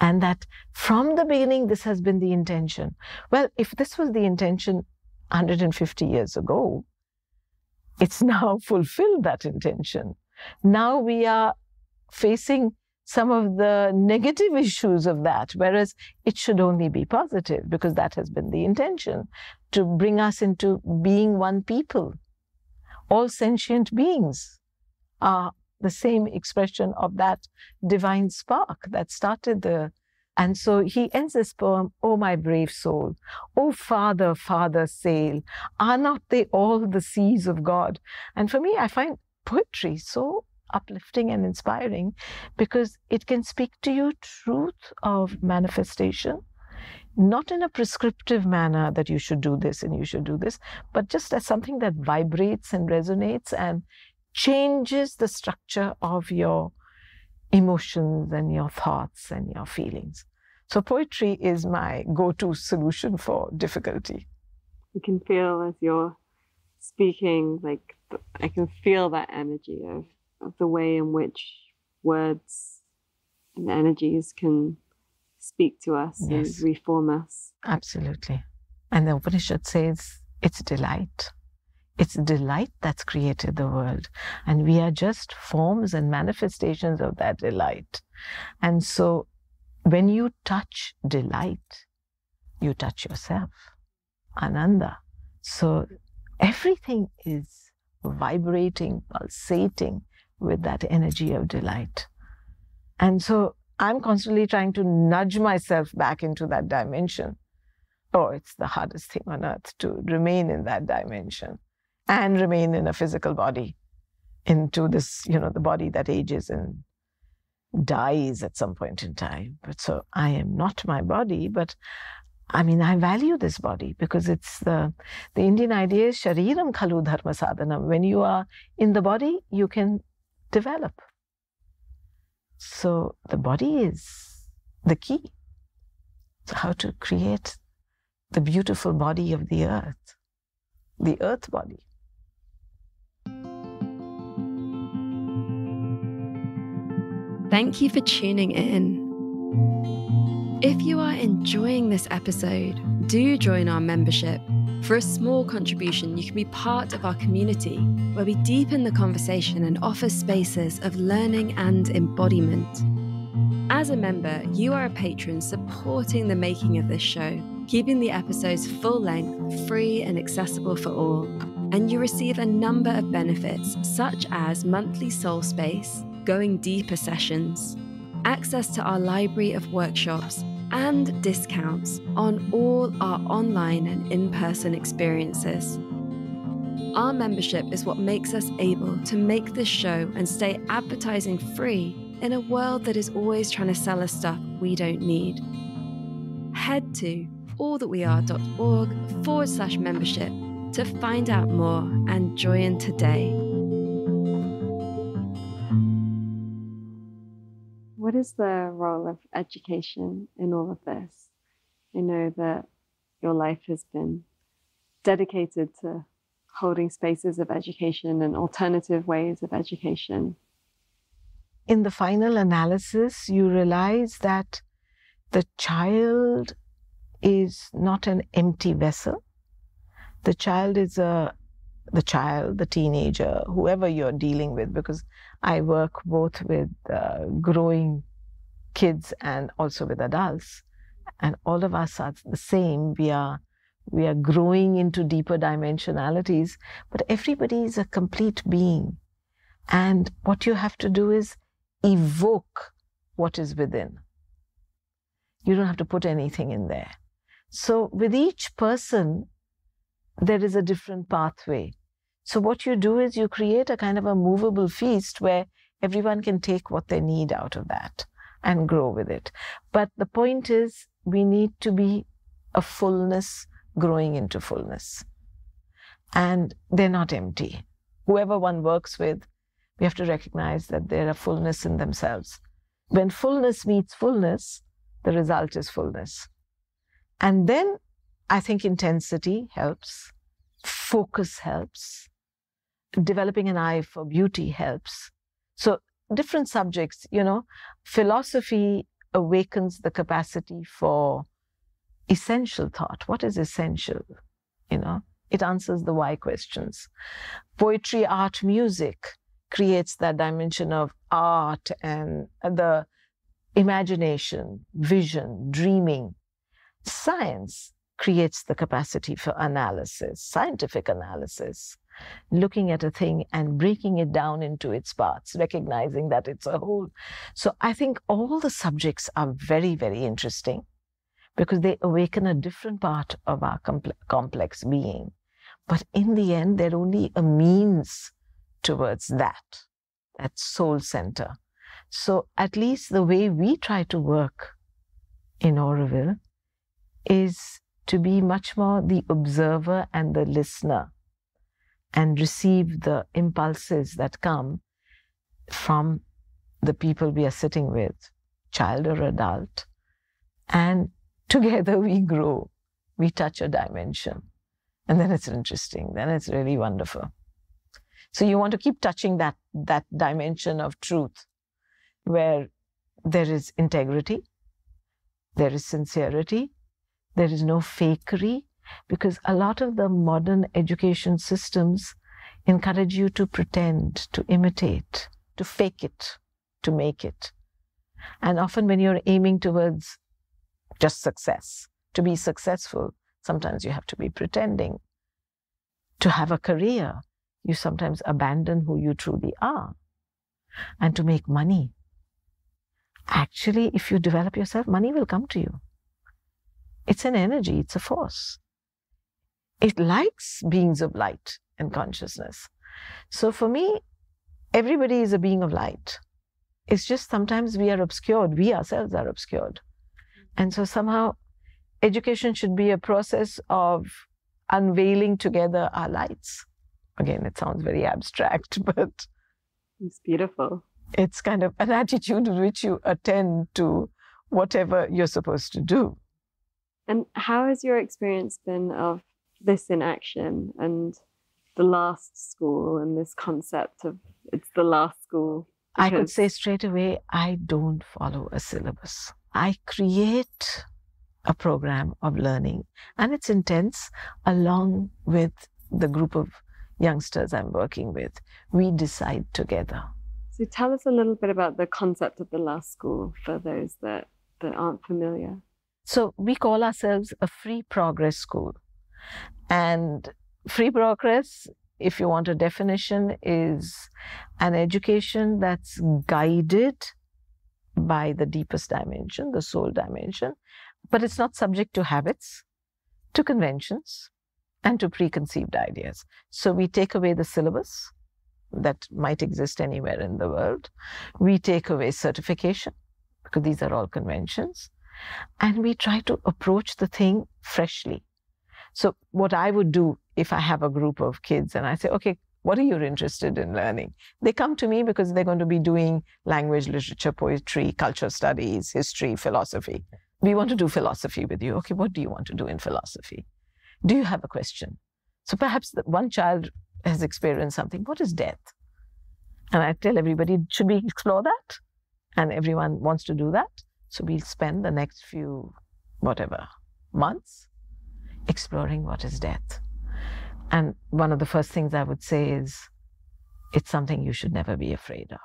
And that from the beginning, this has been the intention. Well, if this was the intention 150 years ago, it's [LAUGHS] now fulfilled that intention. Now we are facing some of the negative issues of that, whereas it should only be positive because that has been the intention to bring us into being one people. All sentient beings are the same expression of that divine spark that started the. And so he ends this poem, Oh, my brave soul, oh, Father, Father, sail, are not they all the seas of God? And for me, I find poetry so uplifting and inspiring because it can speak to you truth of manifestation not in a prescriptive manner that you should do this and you should do this but just as something that vibrates and resonates and changes the structure of your emotions and your thoughts and your feelings so poetry is my go-to solution for difficulty you can feel as you're speaking like i can feel that energy of of the way in which words and energies can speak to us yes. and reform us. Absolutely. And the Upanishad says it's a delight. It's delight that's created the world. And we are just forms and manifestations of that delight. And so when you touch delight, you touch yourself. Ananda. So everything is vibrating, pulsating with that energy of delight. And so I'm constantly trying to nudge myself back into that dimension. Oh, it's the hardest thing on earth to remain in that dimension and remain in a physical body, into this, you know, the body that ages and dies at some point in time. But so I am not my body, but I mean, I value this body because it's the the Indian idea is shariram khalu dharma sadhanam. When you are in the body, you can develop. So the body is the key. So how to create the beautiful body of the earth, the earth body. Thank you for tuning in. If you are enjoying this episode, do join our membership for a small contribution, you can be part of our community where we deepen the conversation and offer spaces of learning and embodiment. As a member, you are a patron supporting the making of this show, keeping the episodes full length, free, and accessible for all. And you receive a number of benefits, such as monthly soul space, going deeper sessions, access to our library of workshops and discounts on all our online and in person experiences. Our membership is what makes us able to make this show and stay advertising free in a world that is always trying to sell us stuff we don't need. Head to allthatweare.org forward slash membership to find out more and join today. What is the role of education in all of this? I know that your life has been dedicated to holding spaces of education and alternative ways of education. In the final analysis, you realize that the child is not an empty vessel. The child is a the child, the teenager, whoever you're dealing with, because I work both with uh, growing kids and also with adults. And all of us are the same. We are we are growing into deeper dimensionalities, but everybody is a complete being. And what you have to do is evoke what is within. You don't have to put anything in there. So with each person, there is a different pathway. So what you do is you create a kind of a movable feast where everyone can take what they need out of that and grow with it. But the point is we need to be a fullness growing into fullness. And they're not empty. Whoever one works with, we have to recognize that they're a fullness in themselves. When fullness meets fullness, the result is fullness. And then I think intensity helps, focus helps, developing an eye for beauty helps. So, different subjects, you know, philosophy awakens the capacity for essential thought. What is essential? You know, It answers the why questions. Poetry, art, music creates that dimension of art and the imagination, vision, dreaming. Science creates the capacity for analysis, scientific analysis, looking at a thing and breaking it down into its parts, recognizing that it's a whole. So I think all the subjects are very, very interesting because they awaken a different part of our complex being. But in the end, they're only a means towards that, that soul center. So at least the way we try to work in Auroville is to be much more the observer and the listener and receive the impulses that come from the people we are sitting with, child or adult. And together we grow, we touch a dimension. And then it's interesting, then it's really wonderful. So you want to keep touching that, that dimension of truth where there is integrity, there is sincerity, there is no fakery, because a lot of the modern education systems encourage you to pretend, to imitate, to fake it, to make it. And often, when you're aiming towards just success, to be successful, sometimes you have to be pretending. To have a career, you sometimes abandon who you truly are. And to make money, actually, if you develop yourself, money will come to you. It's an energy, it's a force. It likes beings of light and consciousness. So for me, everybody is a being of light. It's just sometimes we are obscured, we ourselves are obscured. Mm-hmm. And so somehow education should be a process of unveiling together our lights. Again, it sounds very abstract, [LAUGHS] but it's beautiful. It's kind of an attitude with which you attend to whatever you're supposed to do. And how has your experience been of this in action and the last school and this concept of it's the last school? I could say straight away, I don't follow a syllabus. I create a program of learning and it's intense along with the group of youngsters I'm working with. We decide together. So tell us a little bit about the concept of the last school for those that, that aren't familiar. So we call ourselves a free progress school. And free progress, if you want a definition, is an education that's guided by the deepest dimension, the soul dimension, but it's not subject to habits, to conventions, and to preconceived ideas. So we take away the syllabus that might exist anywhere in the world. We take away certification, because these are all conventions. And we try to approach the thing freshly. So, what I would do if I have a group of kids and I say, okay, what are you interested in learning? They come to me because they're going to be doing language, literature, poetry, culture studies, history, philosophy. We want to do philosophy with you. Okay, what do you want to do in philosophy? Do you have a question? So perhaps one child has experienced something. What is death? And I tell everybody, should we explore that? And everyone wants to do that. So we'll spend the next few, whatever, months exploring what is death. And one of the first things I would say is it's something you should never be afraid of.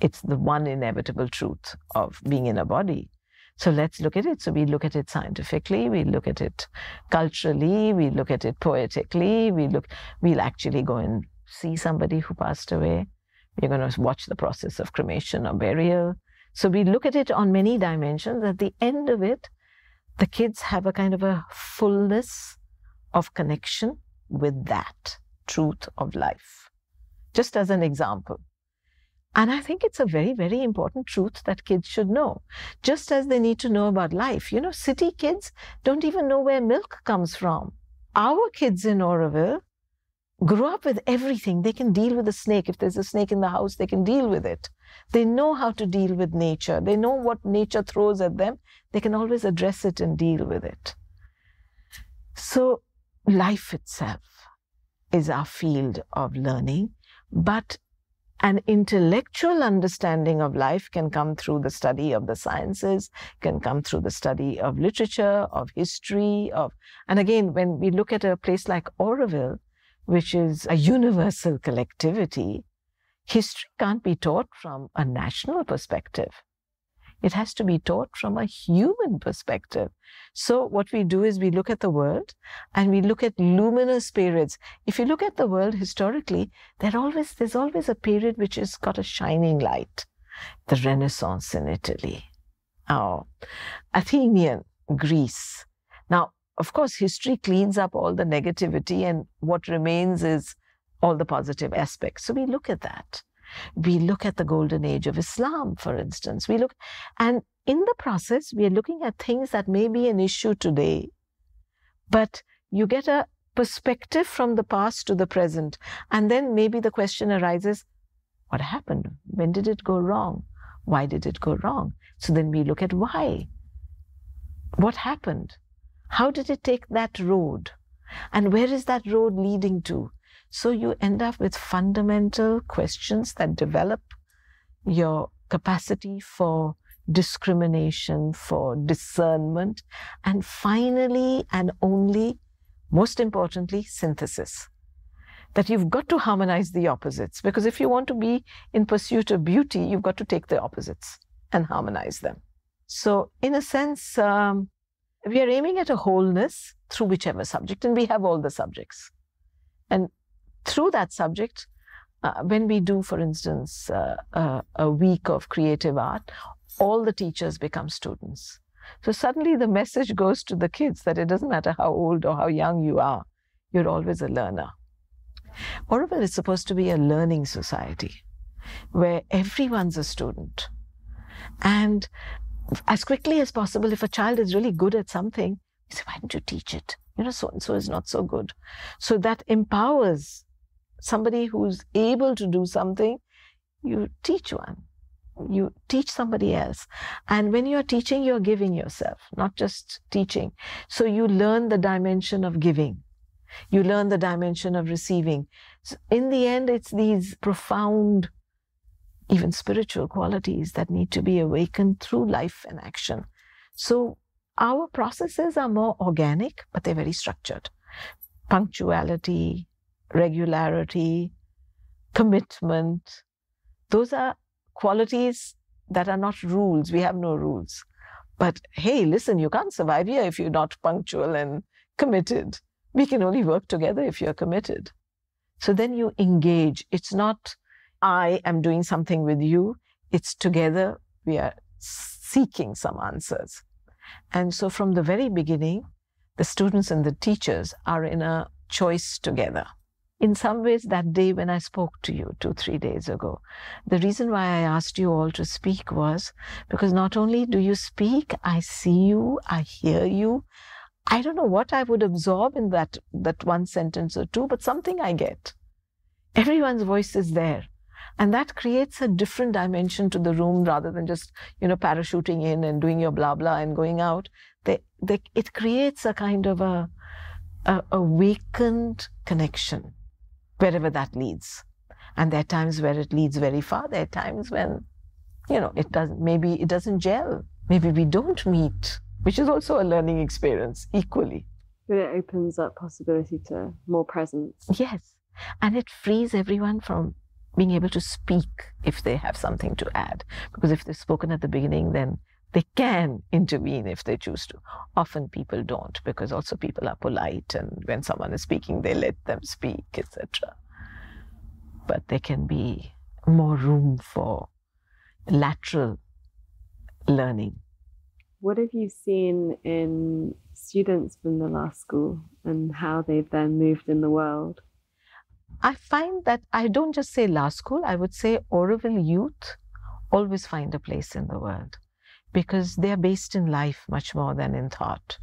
It's the one inevitable truth of being in a body. So let's look at it. So we look at it scientifically, we look at it culturally, we look at it poetically, we look, we'll actually go and see somebody who passed away. We're going to watch the process of cremation or burial. So we look at it on many dimensions. At the end of it, the kids have a kind of a fullness of connection with that truth of life. Just as an example. And I think it's a very, very important truth that kids should know, just as they need to know about life. You know, city kids don't even know where milk comes from. Our kids in Auroville grow up with everything. They can deal with a snake. If there's a snake in the house, they can deal with it. They know how to deal with nature. They know what nature throws at them. They can always address it and deal with it. So, life itself is our field of learning, but An intellectual understanding of life can come through the study of the sciences, can come through the study of literature, of history, of and again, when we look at a place like Auroville, which is a universal collectivity, history can't be taught from a national perspective. It has to be taught from a human perspective. So, what we do is we look at the world and we look at luminous periods. If you look at the world historically, there always, there's always a period which has got a shining light. The Renaissance in Italy, oh, Athenian Greece. Now, of course, history cleans up all the negativity, and what remains is all the positive aspects. So we look at that. We look at the golden age of Islam, for instance. We look, and in the process, we are looking at things that may be an issue today, but you get a perspective from the past to the present. And then maybe the question arises what happened? When did it go wrong? Why did it go wrong? So then we look at why. What happened? How did it take that road? And where is that road leading to? So you end up with fundamental questions that develop your capacity for discrimination, for discernment, and finally and only, most importantly, synthesis. That you've got to harmonize the opposites, because if you want to be in pursuit of beauty, you've got to take the opposites and harmonize them. So, in a sense, um, we are aiming at a wholeness through whichever subject, and we have all the subjects. And through that subject, uh, when we do, for instance, uh, uh, a week of creative art, all the teachers become students. So suddenly the message goes to the kids that it doesn't matter how old or how young you are, you're always a learner. Auroville is supposed to be a learning society where everyone's a student. And as quickly as possible, if a child is really good at something, you say, why don't you teach it? You know, so and so is not so good. So that empowers somebody who's able to do something, you teach one. You teach somebody else. And when you're teaching, you're giving yourself, not just teaching. So you learn the dimension of giving. You learn the dimension of receiving. So in the end, it's these profound, even spiritual qualities that need to be awakened through life and action. So our processes are more organic, but they're very structured. Punctuality, regularity, commitment. Those are qualities that are not rules. We have no rules. But hey, listen, you can't survive here if you're not punctual and committed. We can only work together if you're committed. So then you engage. It's not, I am doing something with you. It's together we are seeking some answers. And so from the very beginning, the students and the teachers are in a choice together in some ways that day when I spoke to you two, three days ago. The reason why I asked you all to speak was because not only do you speak, I see you, I hear you. I don't know what I would absorb in that, that one sentence or two, but something I get. Everyone's voice is there. And that creates a different dimension to the room rather than just, you know, parachuting in and doing your blah blah and going out. They, they, it creates a kind of a, a awakened connection wherever that leads. And there are times where it leads very far. There are times when, you know, it doesn't, maybe it doesn't gel. Maybe we don't meet, which is also a learning experience equally. But it opens up possibility to more presence. Yes. And it frees everyone from being able to speak if they have something to add. Because if they've spoken at the beginning, then they can intervene if they choose to. Often people don't because also people are polite and when someone is speaking, they let them speak, etc. But there can be more room for lateral learning. What have you seen in students from the last school and how they've then moved in the world? I find that I don't just say Last School, I would say Auroville youth always find a place in the world because they are based in life much more than in thought.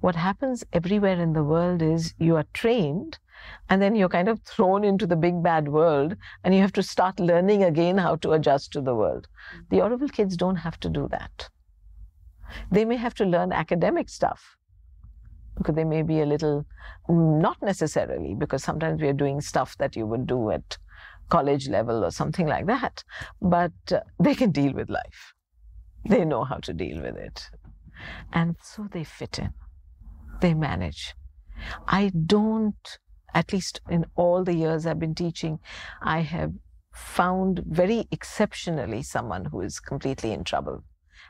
What happens everywhere in the world is you are trained and then you're kind of thrown into the big bad world and you have to start learning again how to adjust to the world. The Auroville kids don't have to do that. They may have to learn academic stuff because they may be a little, not necessarily, because sometimes we are doing stuff that you would do at college level or something like that, but uh, [LAUGHS] they can deal with life. They know how to deal with it. And so they fit in, they manage. I don't, at least in all the years I've been teaching, I have found very exceptionally someone who is completely in trouble.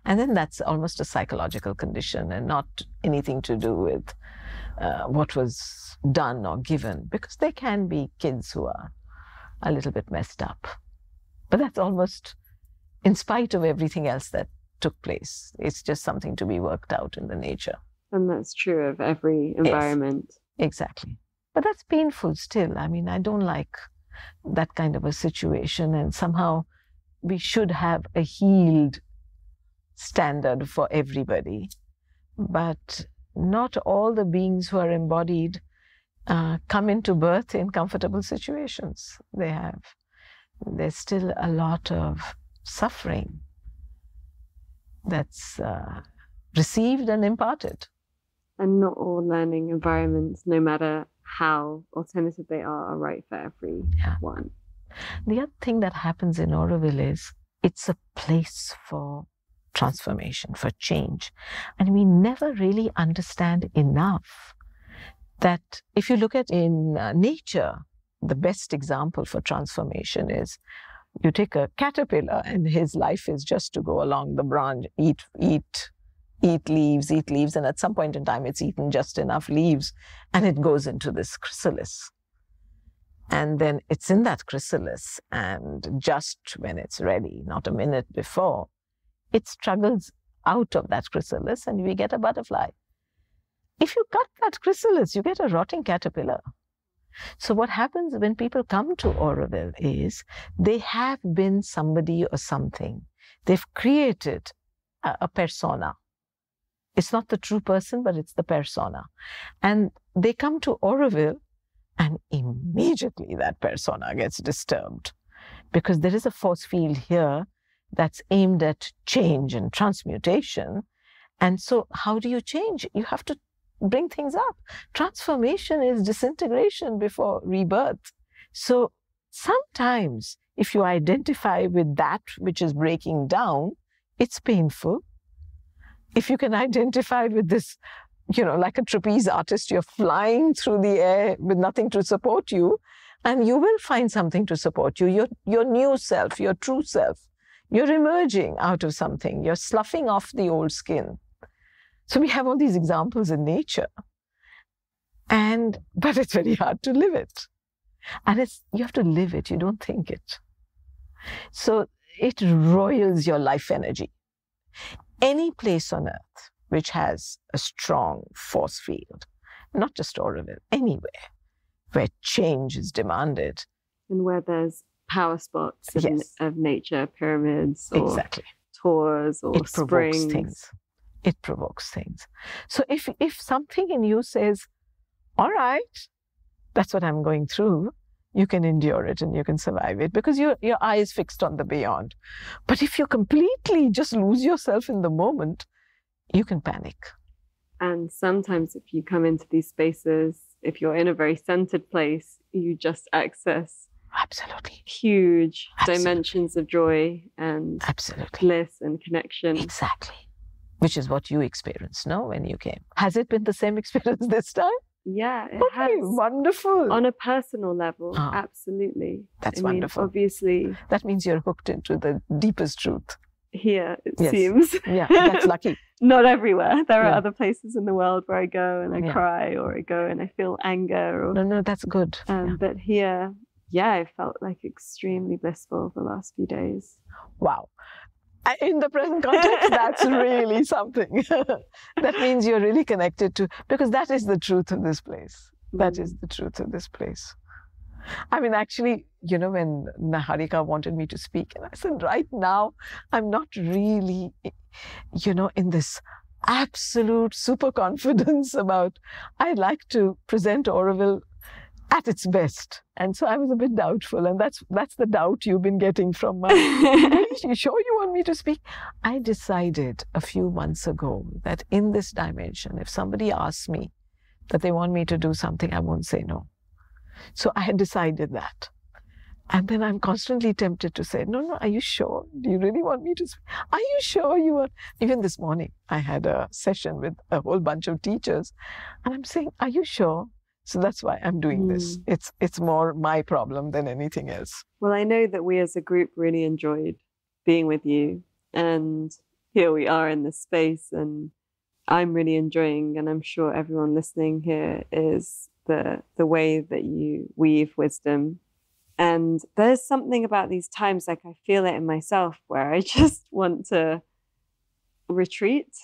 And then that's almost a psychological condition and not anything to do with uh, what was done or given, because there can be kids who are a little bit messed up. But that's almost in spite of everything else that took place. It's just something to be worked out in the nature. And that's true of every environment. Yes, exactly. But that's painful still. I mean, I don't like that kind of a situation. And somehow we should have a healed standard for everybody. But not all the beings who are embodied uh, come into birth in comfortable situations. They have. There's still a lot of suffering that's uh, received and imparted. And not all learning environments, no matter how alternative they are, are right for everyone. Yeah. The other thing that happens in Auroville is it's a place for transformation, for change. And we never really understand enough that if you look at in uh, nature, the best example for transformation is you take a caterpillar and his life is just to go along the branch, eat, eat, eat leaves, eat leaves, and at some point in time it's eaten just enough leaves and it goes into this chrysalis. And then it's in that chrysalis, and just when it's ready, not a minute before, it struggles out of that chrysalis and we get a butterfly. If you cut that chrysalis, you get a rotting caterpillar. So what happens when people come to Auroville is they have been somebody or something. They've created a, a persona. It's not the true person, but it's the persona. And they come to Auroville and immediately that persona gets disturbed because there is a force field here that's aimed at change and transmutation. And so, how do you change? You have to bring things up. Transformation is disintegration before rebirth. So, sometimes if you identify with that which is breaking down, it's painful. If you can [LAUGHS] identify with this, you know, like a trapeze artist, you're flying through the air with nothing to support you, and you will find something to support you, your, your new self, your true self. You're emerging out of something. You're sloughing off the old skin. So we have all these examples in nature. And [LAUGHS] but it's very hard to live it. And it's you have to live it, you don't think it. So it roils your life energy. Any place on earth which has a strong force field, not just Auroville, anywhere where change is demanded. And where there's power spots of, yes. of nature, pyramids, or exactly. tours, or it springs. things. It provokes things. So if if something in you says, "All right, that's what I'm going through," you can endure it and you can survive it because your your eye is fixed on the beyond. But if you completely just lose yourself in the moment, you can panic. And sometimes, if you come into these spaces, if you're in a very centered place, you just access Absolutely. Huge Absolutely. dimensions of joy and Absolutely. bliss and connection. Exactly. Which is what you experienced, no, when you came. Has it been the same [LAUGHS] experience this time? Yeah, it okay, has. Wonderful. On a personal level, oh, absolutely. That's I wonderful. Mean, obviously. That means you're hooked into the deepest truth. Here, it yes. seems. Yeah, that's lucky. [LAUGHS] Not everywhere. There yeah. are other places in the world where I go and I yeah. cry or I go and I feel anger. Or, no, no, that's good. Um, yeah. But here, yeah, I felt like extremely blissful the last few days. Wow. In the present context, that's really [LAUGHS] something. [LAUGHS] that means you're really connected to, because that is the truth of this place. That is mm. the truth of this place. I mean, actually, you know, when Naharika wanted me to speak, and I said, right now, I'm not really, you know, in this absolute super confidence about, I'd like to present Auroville at its best. And so I was a bit doubtful, and that's that's the doubt you've been getting from my. [LAUGHS] Are you sure you want me to speak? I decided a few months ago that in this dimension, if somebody asks me that they want me to do something, I won't say no. So I had decided that. And then I'm constantly tempted to say, No, no, are you sure? Do you really want me to? Speak? Are you sure you are? Even this morning, I had a session with a whole bunch of teachers, and I'm saying, Are you sure? So that's why I'm doing mm. this. It's it's more my problem than anything else. Well, I know that we as a group really enjoyed being with you, and here we are in this space, and I'm really enjoying, and I'm sure everyone listening here is the the way that you weave wisdom. And there's something about these times, like I feel it in myself, where I [LAUGHS] just want to retreat.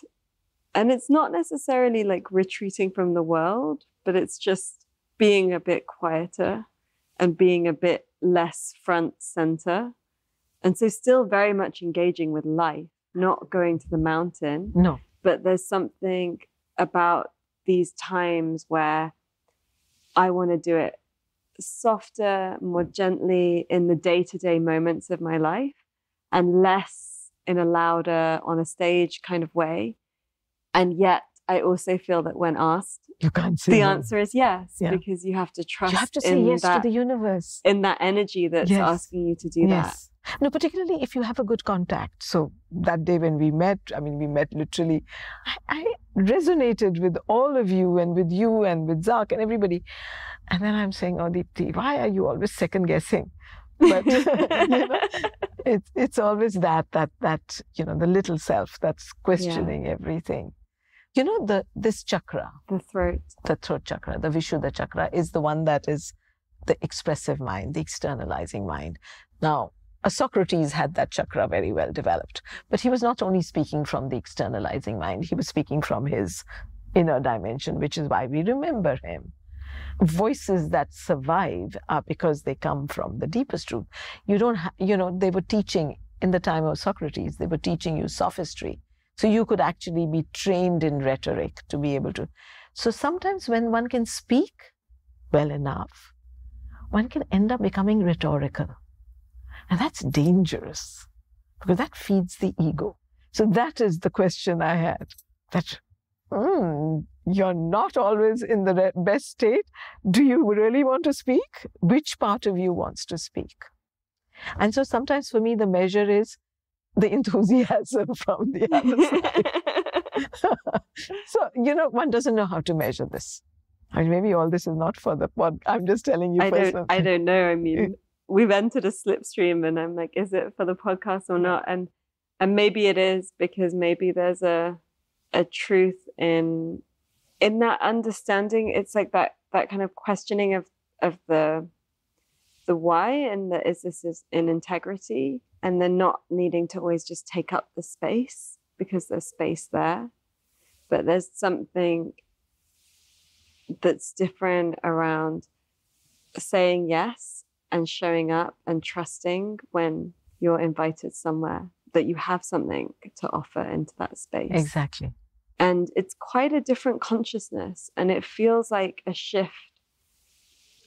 And it's not necessarily like retreating from the world, but it's just being a bit quieter and being a bit less front center. And so, still very much engaging with life, not going to the mountain. No. But there's something about these times where I want to do it softer, more gently in the day to day moments of my life and less in a louder, on a stage kind of way. And yet, I also feel that when asked, you can't the answer is yes, yeah. because you have to trust. You have to say yes that, to the universe. In that energy that's yes. asking you to do yes. that. No, particularly if you have a good contact. So that day when we met, I mean, we met literally, I, I resonated with all of you and with you and with Zak and everybody. And then I'm saying, oh, Deepti, why are you always second guessing? But [LAUGHS] you know, [LAUGHS] it's it's always that that that you know the little self that's questioning yeah. everything. You know the this chakra, the throat, the throat chakra, the Vishuddha chakra is the one that is the expressive mind, the externalizing mind. Now, a Socrates had that chakra very well developed, but he was not only speaking from the externalizing mind, he was speaking from his inner dimension, which is why we remember him. Voices that survive are because they come from the deepest truth. You don't, ha- you know, they were teaching in the time of Socrates, they were teaching you sophistry. So you could actually be trained in rhetoric to be able to. So sometimes when one can speak well enough, one can end up becoming rhetorical and that's dangerous because that feeds the ego. So that is the question I had that mm, you're not always in the best state. Do you really want to speak? Which part of you wants to speak? And so sometimes for me, the measure is the enthusiasm [LAUGHS] from the other [LAUGHS] side. [LAUGHS] so, you know, one doesn't know how to measure this. I mean, maybe all this is not for the pod. I'm just telling you. I don't. I don't know. I mean, we've entered a slipstream and I'm like, is it for the podcast or not? And and maybe it is because maybe there's a a truth in in that understanding. It's like that that kind of questioning of of the the why and that is this is in integrity and then not needing to always just take up the space because there's space there. But there's something that's different around saying yes and showing up and trusting when you're invited somewhere that you have something to offer into that space. Exactly. And it's quite a different consciousness. And it feels like a shift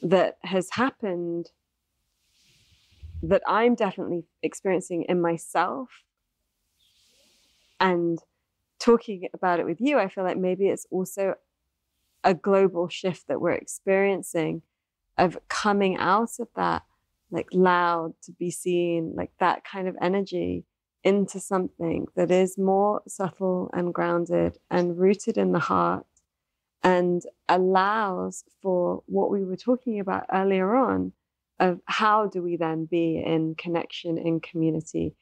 that has happened that I'm definitely experiencing in myself. And talking about it with you, I feel like maybe it's also a global shift that we're experiencing of coming out of that like loud to be seen, like that kind of energy into something that is more subtle and grounded and rooted in the heart and allows for what we were talking about earlier on of how do we then be in connection, in community,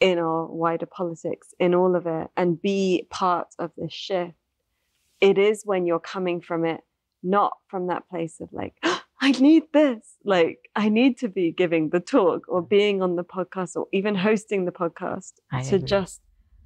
in our wider politics, in all of it, and be part of this shift. It is when you're coming from it, not from that place of like, [GASPS] I need this. Like, I need to be giving the talk or being on the podcast or even hosting the podcast I to agree. just,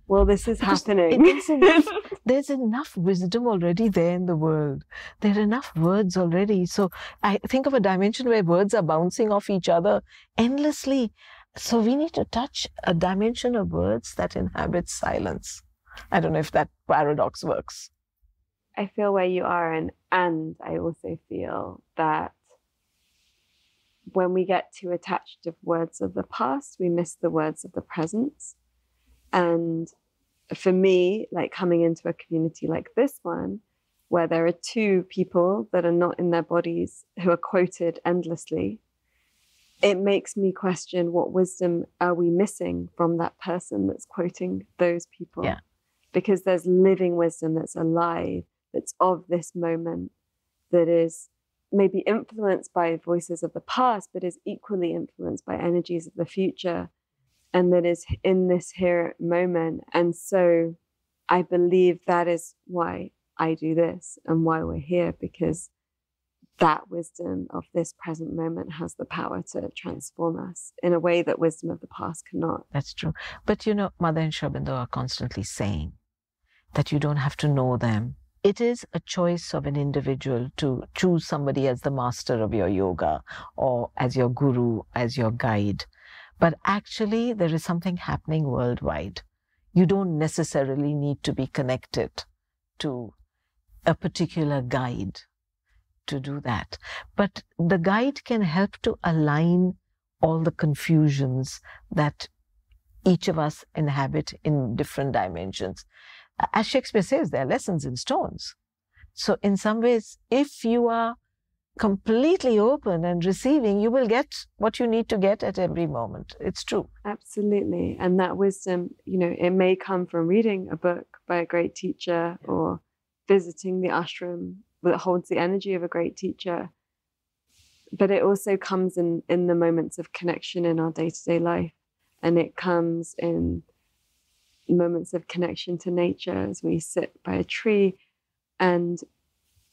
well, this is because happening. [LAUGHS] there's enough wisdom already there in the world. There are enough words already. So I think of a dimension where words are bouncing off each other endlessly. So we need to touch a dimension of words that inhabits silence. I don't know if that paradox works. I feel where you are, and and I also feel that when we get too attached to words of the past, we miss the words of the present. And for me, like coming into a community like this one, where there are two people that are not in their bodies who are quoted endlessly, it makes me question what wisdom are we missing from that person that's quoting those people. Yeah. Because there's living wisdom that's alive, that's of this moment, that is maybe influenced by voices of the past, but is equally influenced by energies of the future, and that is in this here moment. And so I believe that is why I do this and why we're here, because that wisdom of this present moment has the power to transform us in a way that wisdom of the past cannot. That's true. But you know, Mother and Sri Aurobindo are constantly saying that you don't have to know them. It is a choice of an individual to choose somebody as the master of your yoga or as your guru, as your guide. But actually, there is something happening worldwide. You don't necessarily need to be connected to a particular guide to do that. But the guide can help to align all the confusions that each of us inhabit in different dimensions. As Shakespeare says, there are lessons in stones. So, in some ways, if you are completely open and receiving, you will get what you need to get at every moment. It's true. Absolutely. And that wisdom, you know, it may come from reading a book by a great teacher or visiting the ashram that holds the energy of a great teacher. But it also comes in, in the moments of connection in our day to day life. And it comes in moments of connection to nature as we sit by a tree. And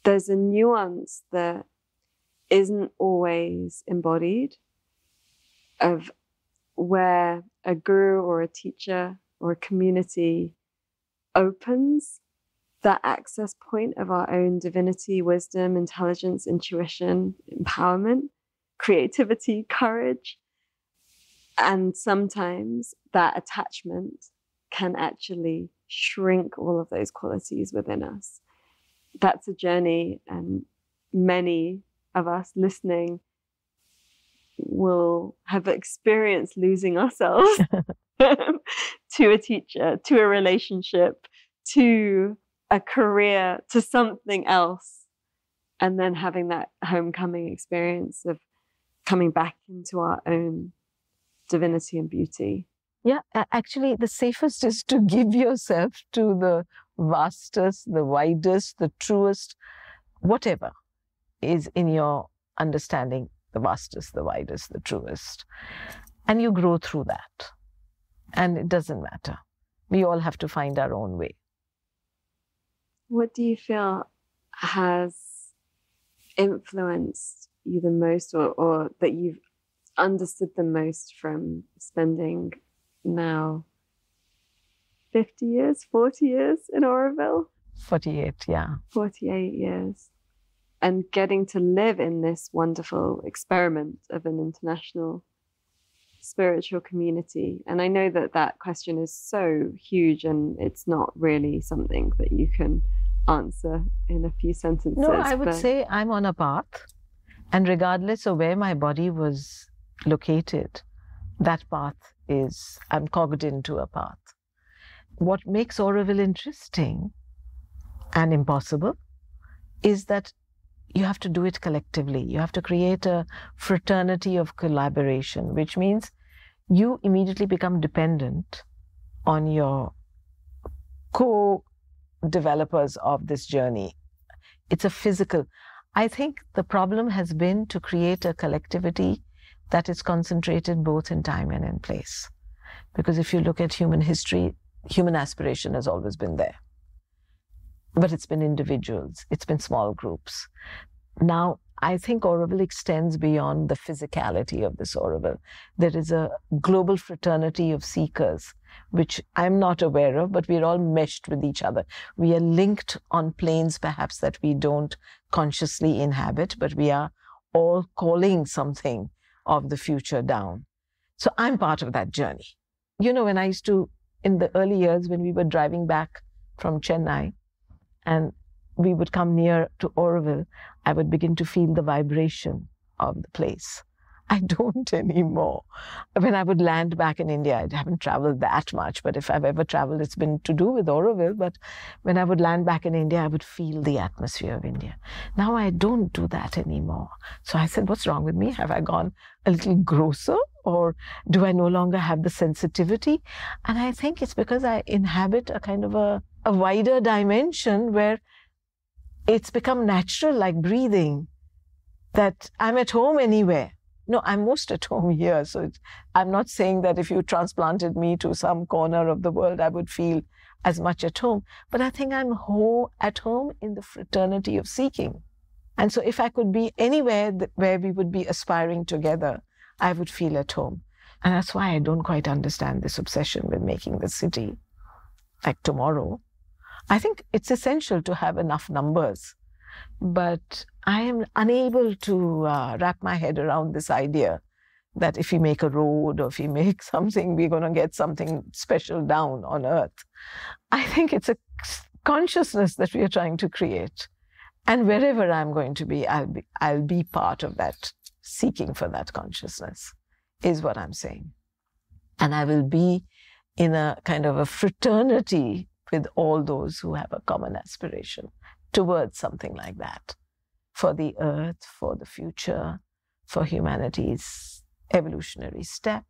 there's a nuance that isn't always embodied of where a guru or a teacher or a community opens that access point of our own divinity, wisdom, intelligence, intuition, empowerment, creativity, courage. And sometimes that attachment can actually shrink all of those qualities within us. That's a journey, and many of us listening will have experienced losing ourselves [LAUGHS] [LAUGHS] to a teacher, to a relationship, to a career, to something else, and then having that homecoming experience of coming back into our own divinity and beauty. Yeah, actually, the safest is to [LAUGHS] give yourself to the vastest, the widest, the truest, whatever is in your understanding the vastest, the widest, the truest. And you grow through that. And it doesn't matter. We all have to find our own way. What do you feel has influenced you the most or, or that you've understood the most from spending now 50 years, 40 years in Auroville? 48, yeah. 48 years and getting to live in this wonderful experiment of an international spiritual community. And i know that that question is so huge and it's not really something that you can answer in a few sentences no i would but... say i'm on a path and regardless of where my body was located that path is i'm cogged into a path. What makes auroville interesting and impossible is that you have to do it collectively. You have to create a fraternity of collaboration, which means you immediately become dependent on your co developers of this journey. It's a physical. I think the problem has been to create a collectivity that is concentrated both in time and in place. Because if you look at human history, human aspiration has always been there but it's been individuals, it's been small groups. Now, I think Auroville extends beyond the physicality of this Auroville. There is a global fraternity of seekers, which I'm not aware of, but we're all meshed with each other. We are linked on planes, perhaps, that we don't consciously inhabit, but we are all calling something of the future down. So I'm part of that journey. You know, when I used to, in the early years, when we were driving back from Chennai, and we would come near to Auroville, I would begin to feel the vibration of the place. [LAUGHS] I don't anymore. When I would land back in India, I haven't traveled that much, but if I've ever traveled, it's been to do with Auroville. But when I would land back in India, I would feel the atmosphere of India. Now I don't do that anymore. So I said, What's wrong with me? Have I gone a little grosser? Or do I no longer have the sensitivity? And I think it's because I inhabit a kind of a, a wider dimension where it's become natural, like breathing, that I'm at home anywhere. No, I'm most at home here. So I'm not saying that if you transplanted me to some corner of the world, I would feel as much at home. But I think I'm ho- at home in the fraternity of seeking. And so if I could be anywhere where we would be aspiring together, I would feel at home. And that's why I don't quite understand this obsession with making the city like tomorrow. I think it's essential to have enough numbers, but I am unable to uh, wrap my head around this idea that if we make a road or if we [LAUGHS] make something, we're going to get something special down on earth. I think it's a consciousness that we are trying to create. And wherever I'm going to be, I'll be, I'll be part of that seeking for that consciousness, is what I'm saying. And I will be in a kind of a fraternity with all those who have a common aspiration towards something like that for the earth, for the future, for humanity's evolutionary step.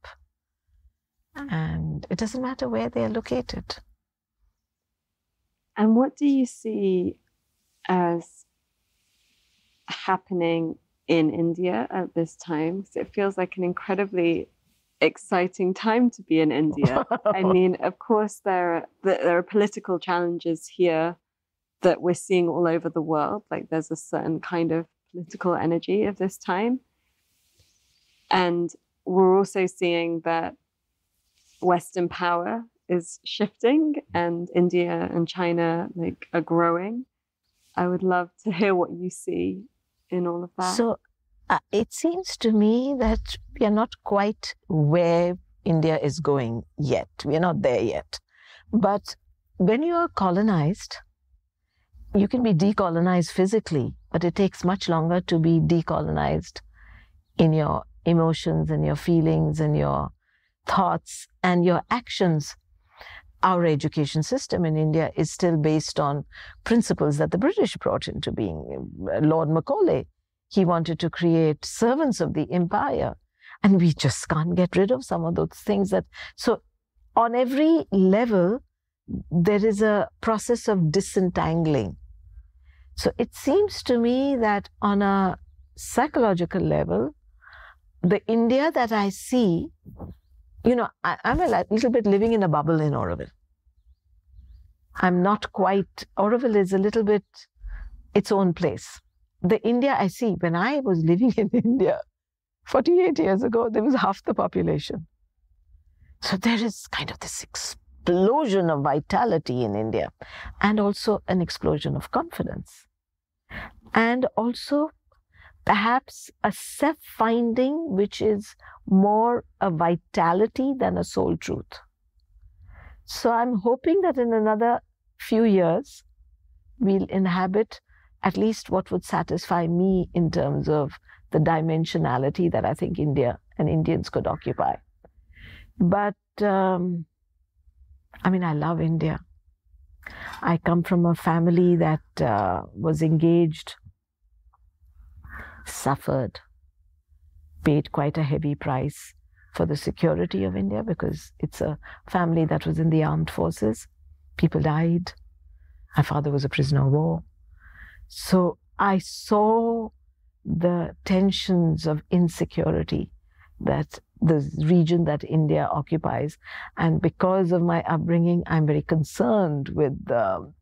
Ah. And it doesn't matter where they are located. And what do you see as happening in India at this time? Because it feels like an incredibly exciting time to be in India. I [LAUGHS] mean, of course, there are, there are political challenges here that we're seeing all over the world. Like there's a certain kind of political energy of this time. And we're also seeing that Western power is shifting and India and China like are growing. I would love to hear what you see in all of that. So uh, it seems to me that we are not quite where India is going yet. We are not there yet. But when you are colonized, you can be decolonized physically, but it takes much longer to be decolonized in your emotions and your feelings and your thoughts and your actions. Our education system in India is still based on principles that the British brought into being. Lord Macaulay, he wanted to create servants of the empire. And we just can't get rid of some of those things that. So, on every level, there is a process of disentangling. So it seems to me that on a psychological level, the India that I see, you know, I, am a little bit living in a bubble in Auroville. I'm not quite, Auroville is a little bit its own place. The India I see, when I was living in [LAUGHS] India 48 years ago, there was half the population. So there is kind of this explosion of vitality in India and also an explosion of confidence and also perhaps a self finding which is more a vitality than a soul truth. So I'm hoping that in another few years, we'll inhabit at least what would satisfy me in terms of the dimensionality that I think India and Indians could occupy. But um, I mean, I love India. I come from a family that uh, was engaged, suffered, paid quite a heavy price for the security of India because it's a family that was in the armed forces. People died. My father was a prisoner of war. So I saw the tensions of insecurity that the region that India occupies. And because of my upbringing, I'm very concerned with the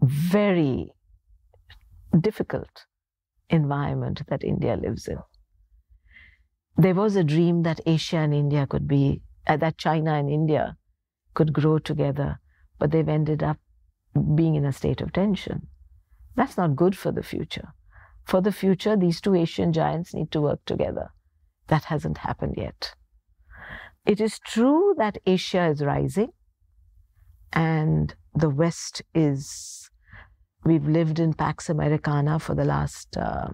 very difficult environment that India lives in. There was a dream that Asia and India could be, uh, that China and India could grow together, but they've ended up being in a state of tension. That's not good for the future. For the future, these two Asian giants need to work together. That hasn't happened yet. It is true that Asia is rising and the West is, we've lived in Pax Americana for the last, uh,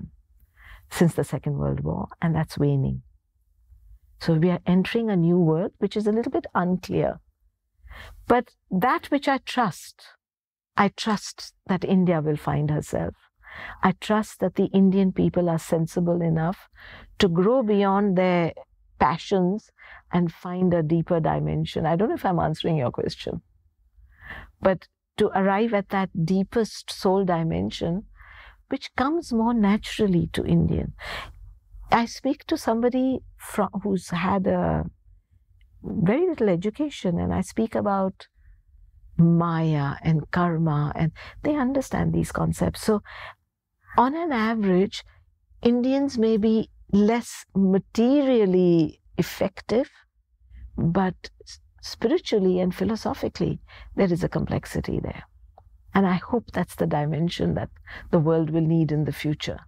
since the Second World War, and that's waning. So we are entering a new world, which is a little bit unclear. But that which I trust, I trust that India will find herself. I trust that the Indian people are sensible enough to grow beyond their passions and find a deeper dimension. I don't know if I'm answering your question, but to arrive at that deepest soul dimension, which comes more naturally to Indian. I speak to somebody from, who's had a very little education, and I speak about Maya and karma, and they understand these concepts. So, on an average, Indians may be less materially effective, but spiritually and philosophically, there is a complexity there. And I hope that's the dimension that the world will need in the future.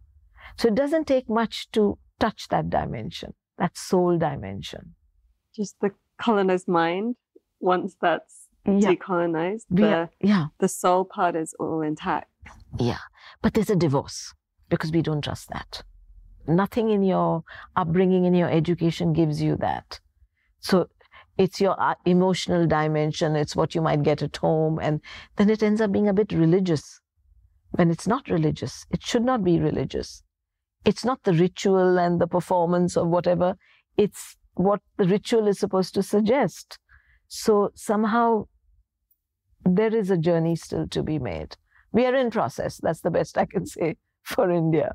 So it doesn't take much to touch that dimension, that soul dimension. Just the colonized mind, once that's yeah. decolonized, the, are, yeah. the soul part is all intact. Yeah. But there's a divorce because we don't trust that. Nothing in your upbringing, in your education gives you that. So it's your uh, emotional dimension, it's what you might get at home, and then it ends up being a bit religious when it's not religious. It should not be religious. It's not the ritual and the performance of whatever, it's what the ritual is supposed to suggest. So somehow there is a journey still to be made. We are in process. That's the best I can say for India.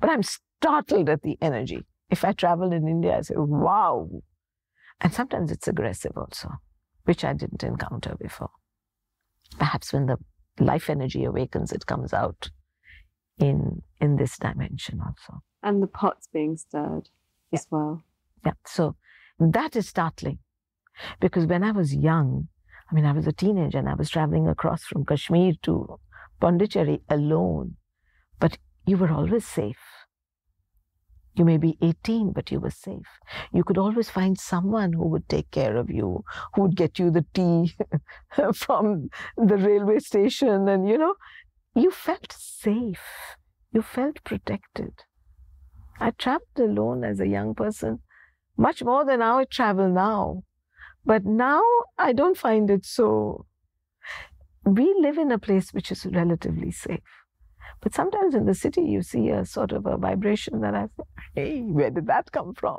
But I'm startled at the energy. If I travel in India, I say, wow. And sometimes it's aggressive also, which I didn't encounter before. Perhaps when the life energy awakens, it comes out in in this dimension also. And the pots being stirred yeah. as well. Yeah. So that is startling. Because when I was young, I mean I was a teenager and I was traveling across from Kashmir to Pondicherry alone. But you were always safe. You may be 18, but you were safe. You could always find someone who would take care of you, who would get you the tea [LAUGHS] from the railway station. And, you know, you felt safe. You felt protected. I traveled alone as a young person, much more than I travel now. But now I don't find it so. We live in a place which is relatively safe. But sometimes in the city, you see a sort of a vibration that I say, hey, where did that come from?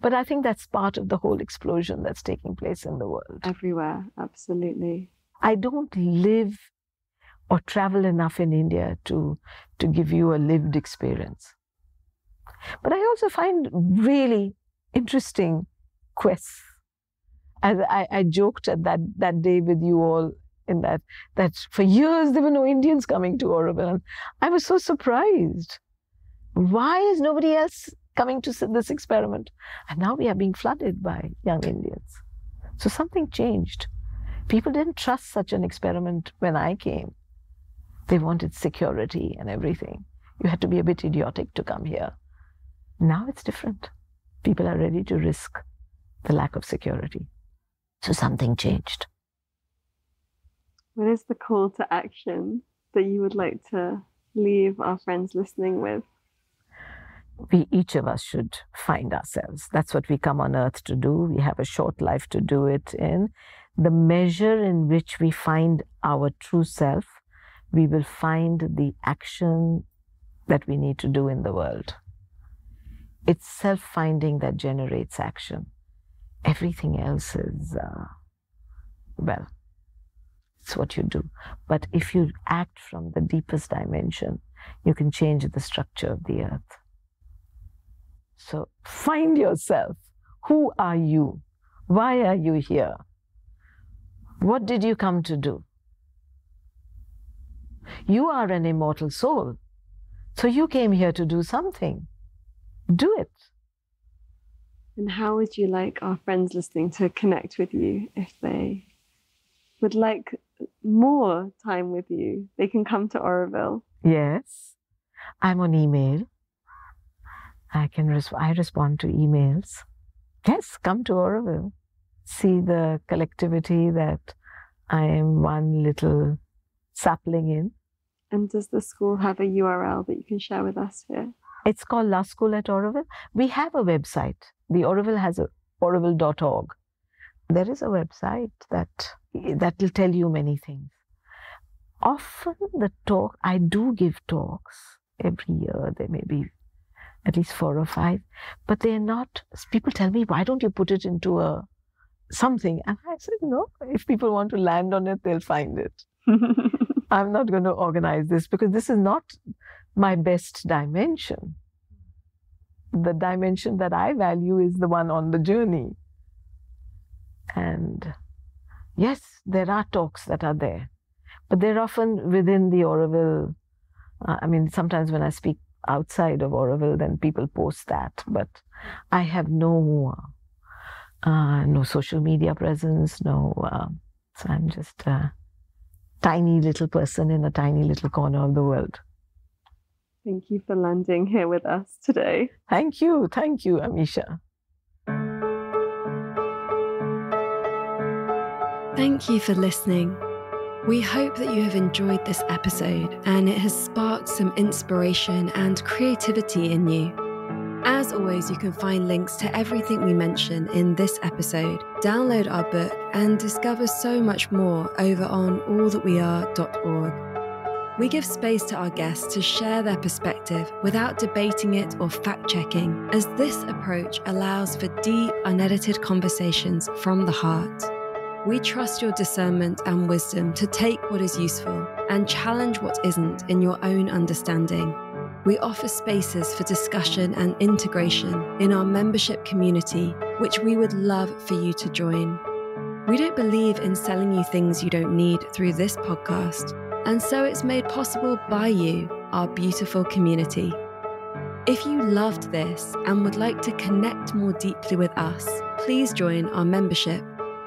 But I think that's part of the whole explosion that's taking place in the world. Everywhere, absolutely. I don't live or travel enough in India to, to give you a lived experience. But I also find really interesting quests. As I, I joked at that, that day with you all in that that for years there were no Indians coming to Auroville. And I was so surprised. Why is nobody else coming to this experiment? And now we are being flooded by young Indians. So something changed. People didn't trust such an experiment when I came. They wanted security and everything. You had to be a bit idiotic to come here. Now it's different. People are ready to risk the lack of security. So something changed. What is the call to action that you would like to leave our friends listening with? We each of us should find ourselves. That's what we come on earth to do. We have a short life to do it in. The measure in which we find our true self, we will find the action that we need to do in the world. It's self finding that generates action. Everything else is, uh, well, it's what you do. But if you act from the deepest dimension, you can change the structure of the earth. So find yourself. Who are you? Why are you here? What did you come to do? You are an immortal soul. So you came here to do something. Do it. And how would you like our friends listening to connect with you if they would like more time with you, they can come to Auroville. Yes. I'm on email. I can res- I respond to emails. Yes, come to Auroville. See the collectivity that I am one little sapling in. And does the school have a URL that you can share with us here? It's called Last School at Auroville. We have a website. The Auroville has a auroville.org. There is a website that that will tell you many things. Often the talk I do give talks every year. There may be at least four or five, but they're not. People tell me, why don't you put it into a something? And I said, no. If people want to land on it, they'll find it. [LAUGHS] I'm not going to organize this because this is not my best dimension. The dimension that I value is the one on the journey. And yes, there are talks that are there, but they're often within the Auroville. Uh, I mean, sometimes when I speak outside of Auroville, then people post that, but I have no uh, no social media presence, no. Uh, so I'm just a tiny little person in a tiny little corner of the world. Thank you for landing here with us today. Thank you. Thank you, Amisha. Thank you for listening. We hope that you have enjoyed this episode and it has sparked some inspiration and creativity in you. As always, you can find links to everything we mention in this episode, download our book, and discover so much more over on allthatweare.org. We give space to our guests to share their perspective without debating it or fact checking, as this approach allows for deep, unedited conversations from the heart. We trust your discernment and wisdom to take what is useful and challenge what isn't in your own understanding. We offer spaces for discussion and integration in our membership community, which we would love for you to join. We don't believe in selling you things you don't need through this podcast and so it's made possible by you, our beautiful community. If you loved this and would like to connect more deeply with us, please join our membership.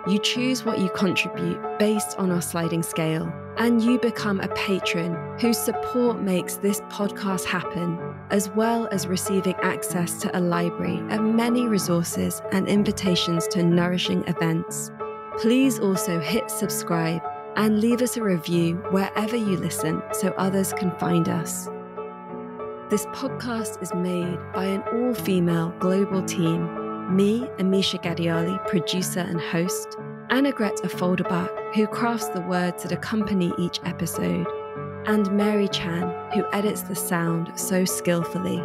You choose what you contribute based on our sliding scale, and you become a patron whose support makes this podcast happen, as well as receiving access to a library of many resources and invitations to nourishing events. Please also hit subscribe and leave us a review wherever you listen so others can find us. This podcast is made by an all female global team me, Amisha Ghadiali, producer and host, Anna Greta Folderbach, who crafts the words that accompany each episode, and Mary Chan, who edits the sound so skillfully.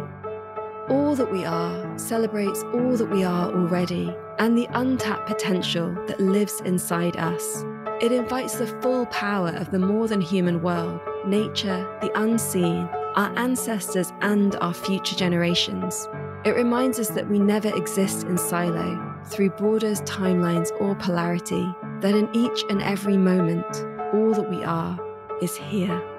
All that we are celebrates all that we are already and the untapped potential that lives inside us. It invites the full power of the more than human world, nature, the unseen, our ancestors, and our future generations. It reminds us that we never exist in silo, through borders, timelines, or polarity, that in each and every moment, all that we are is here.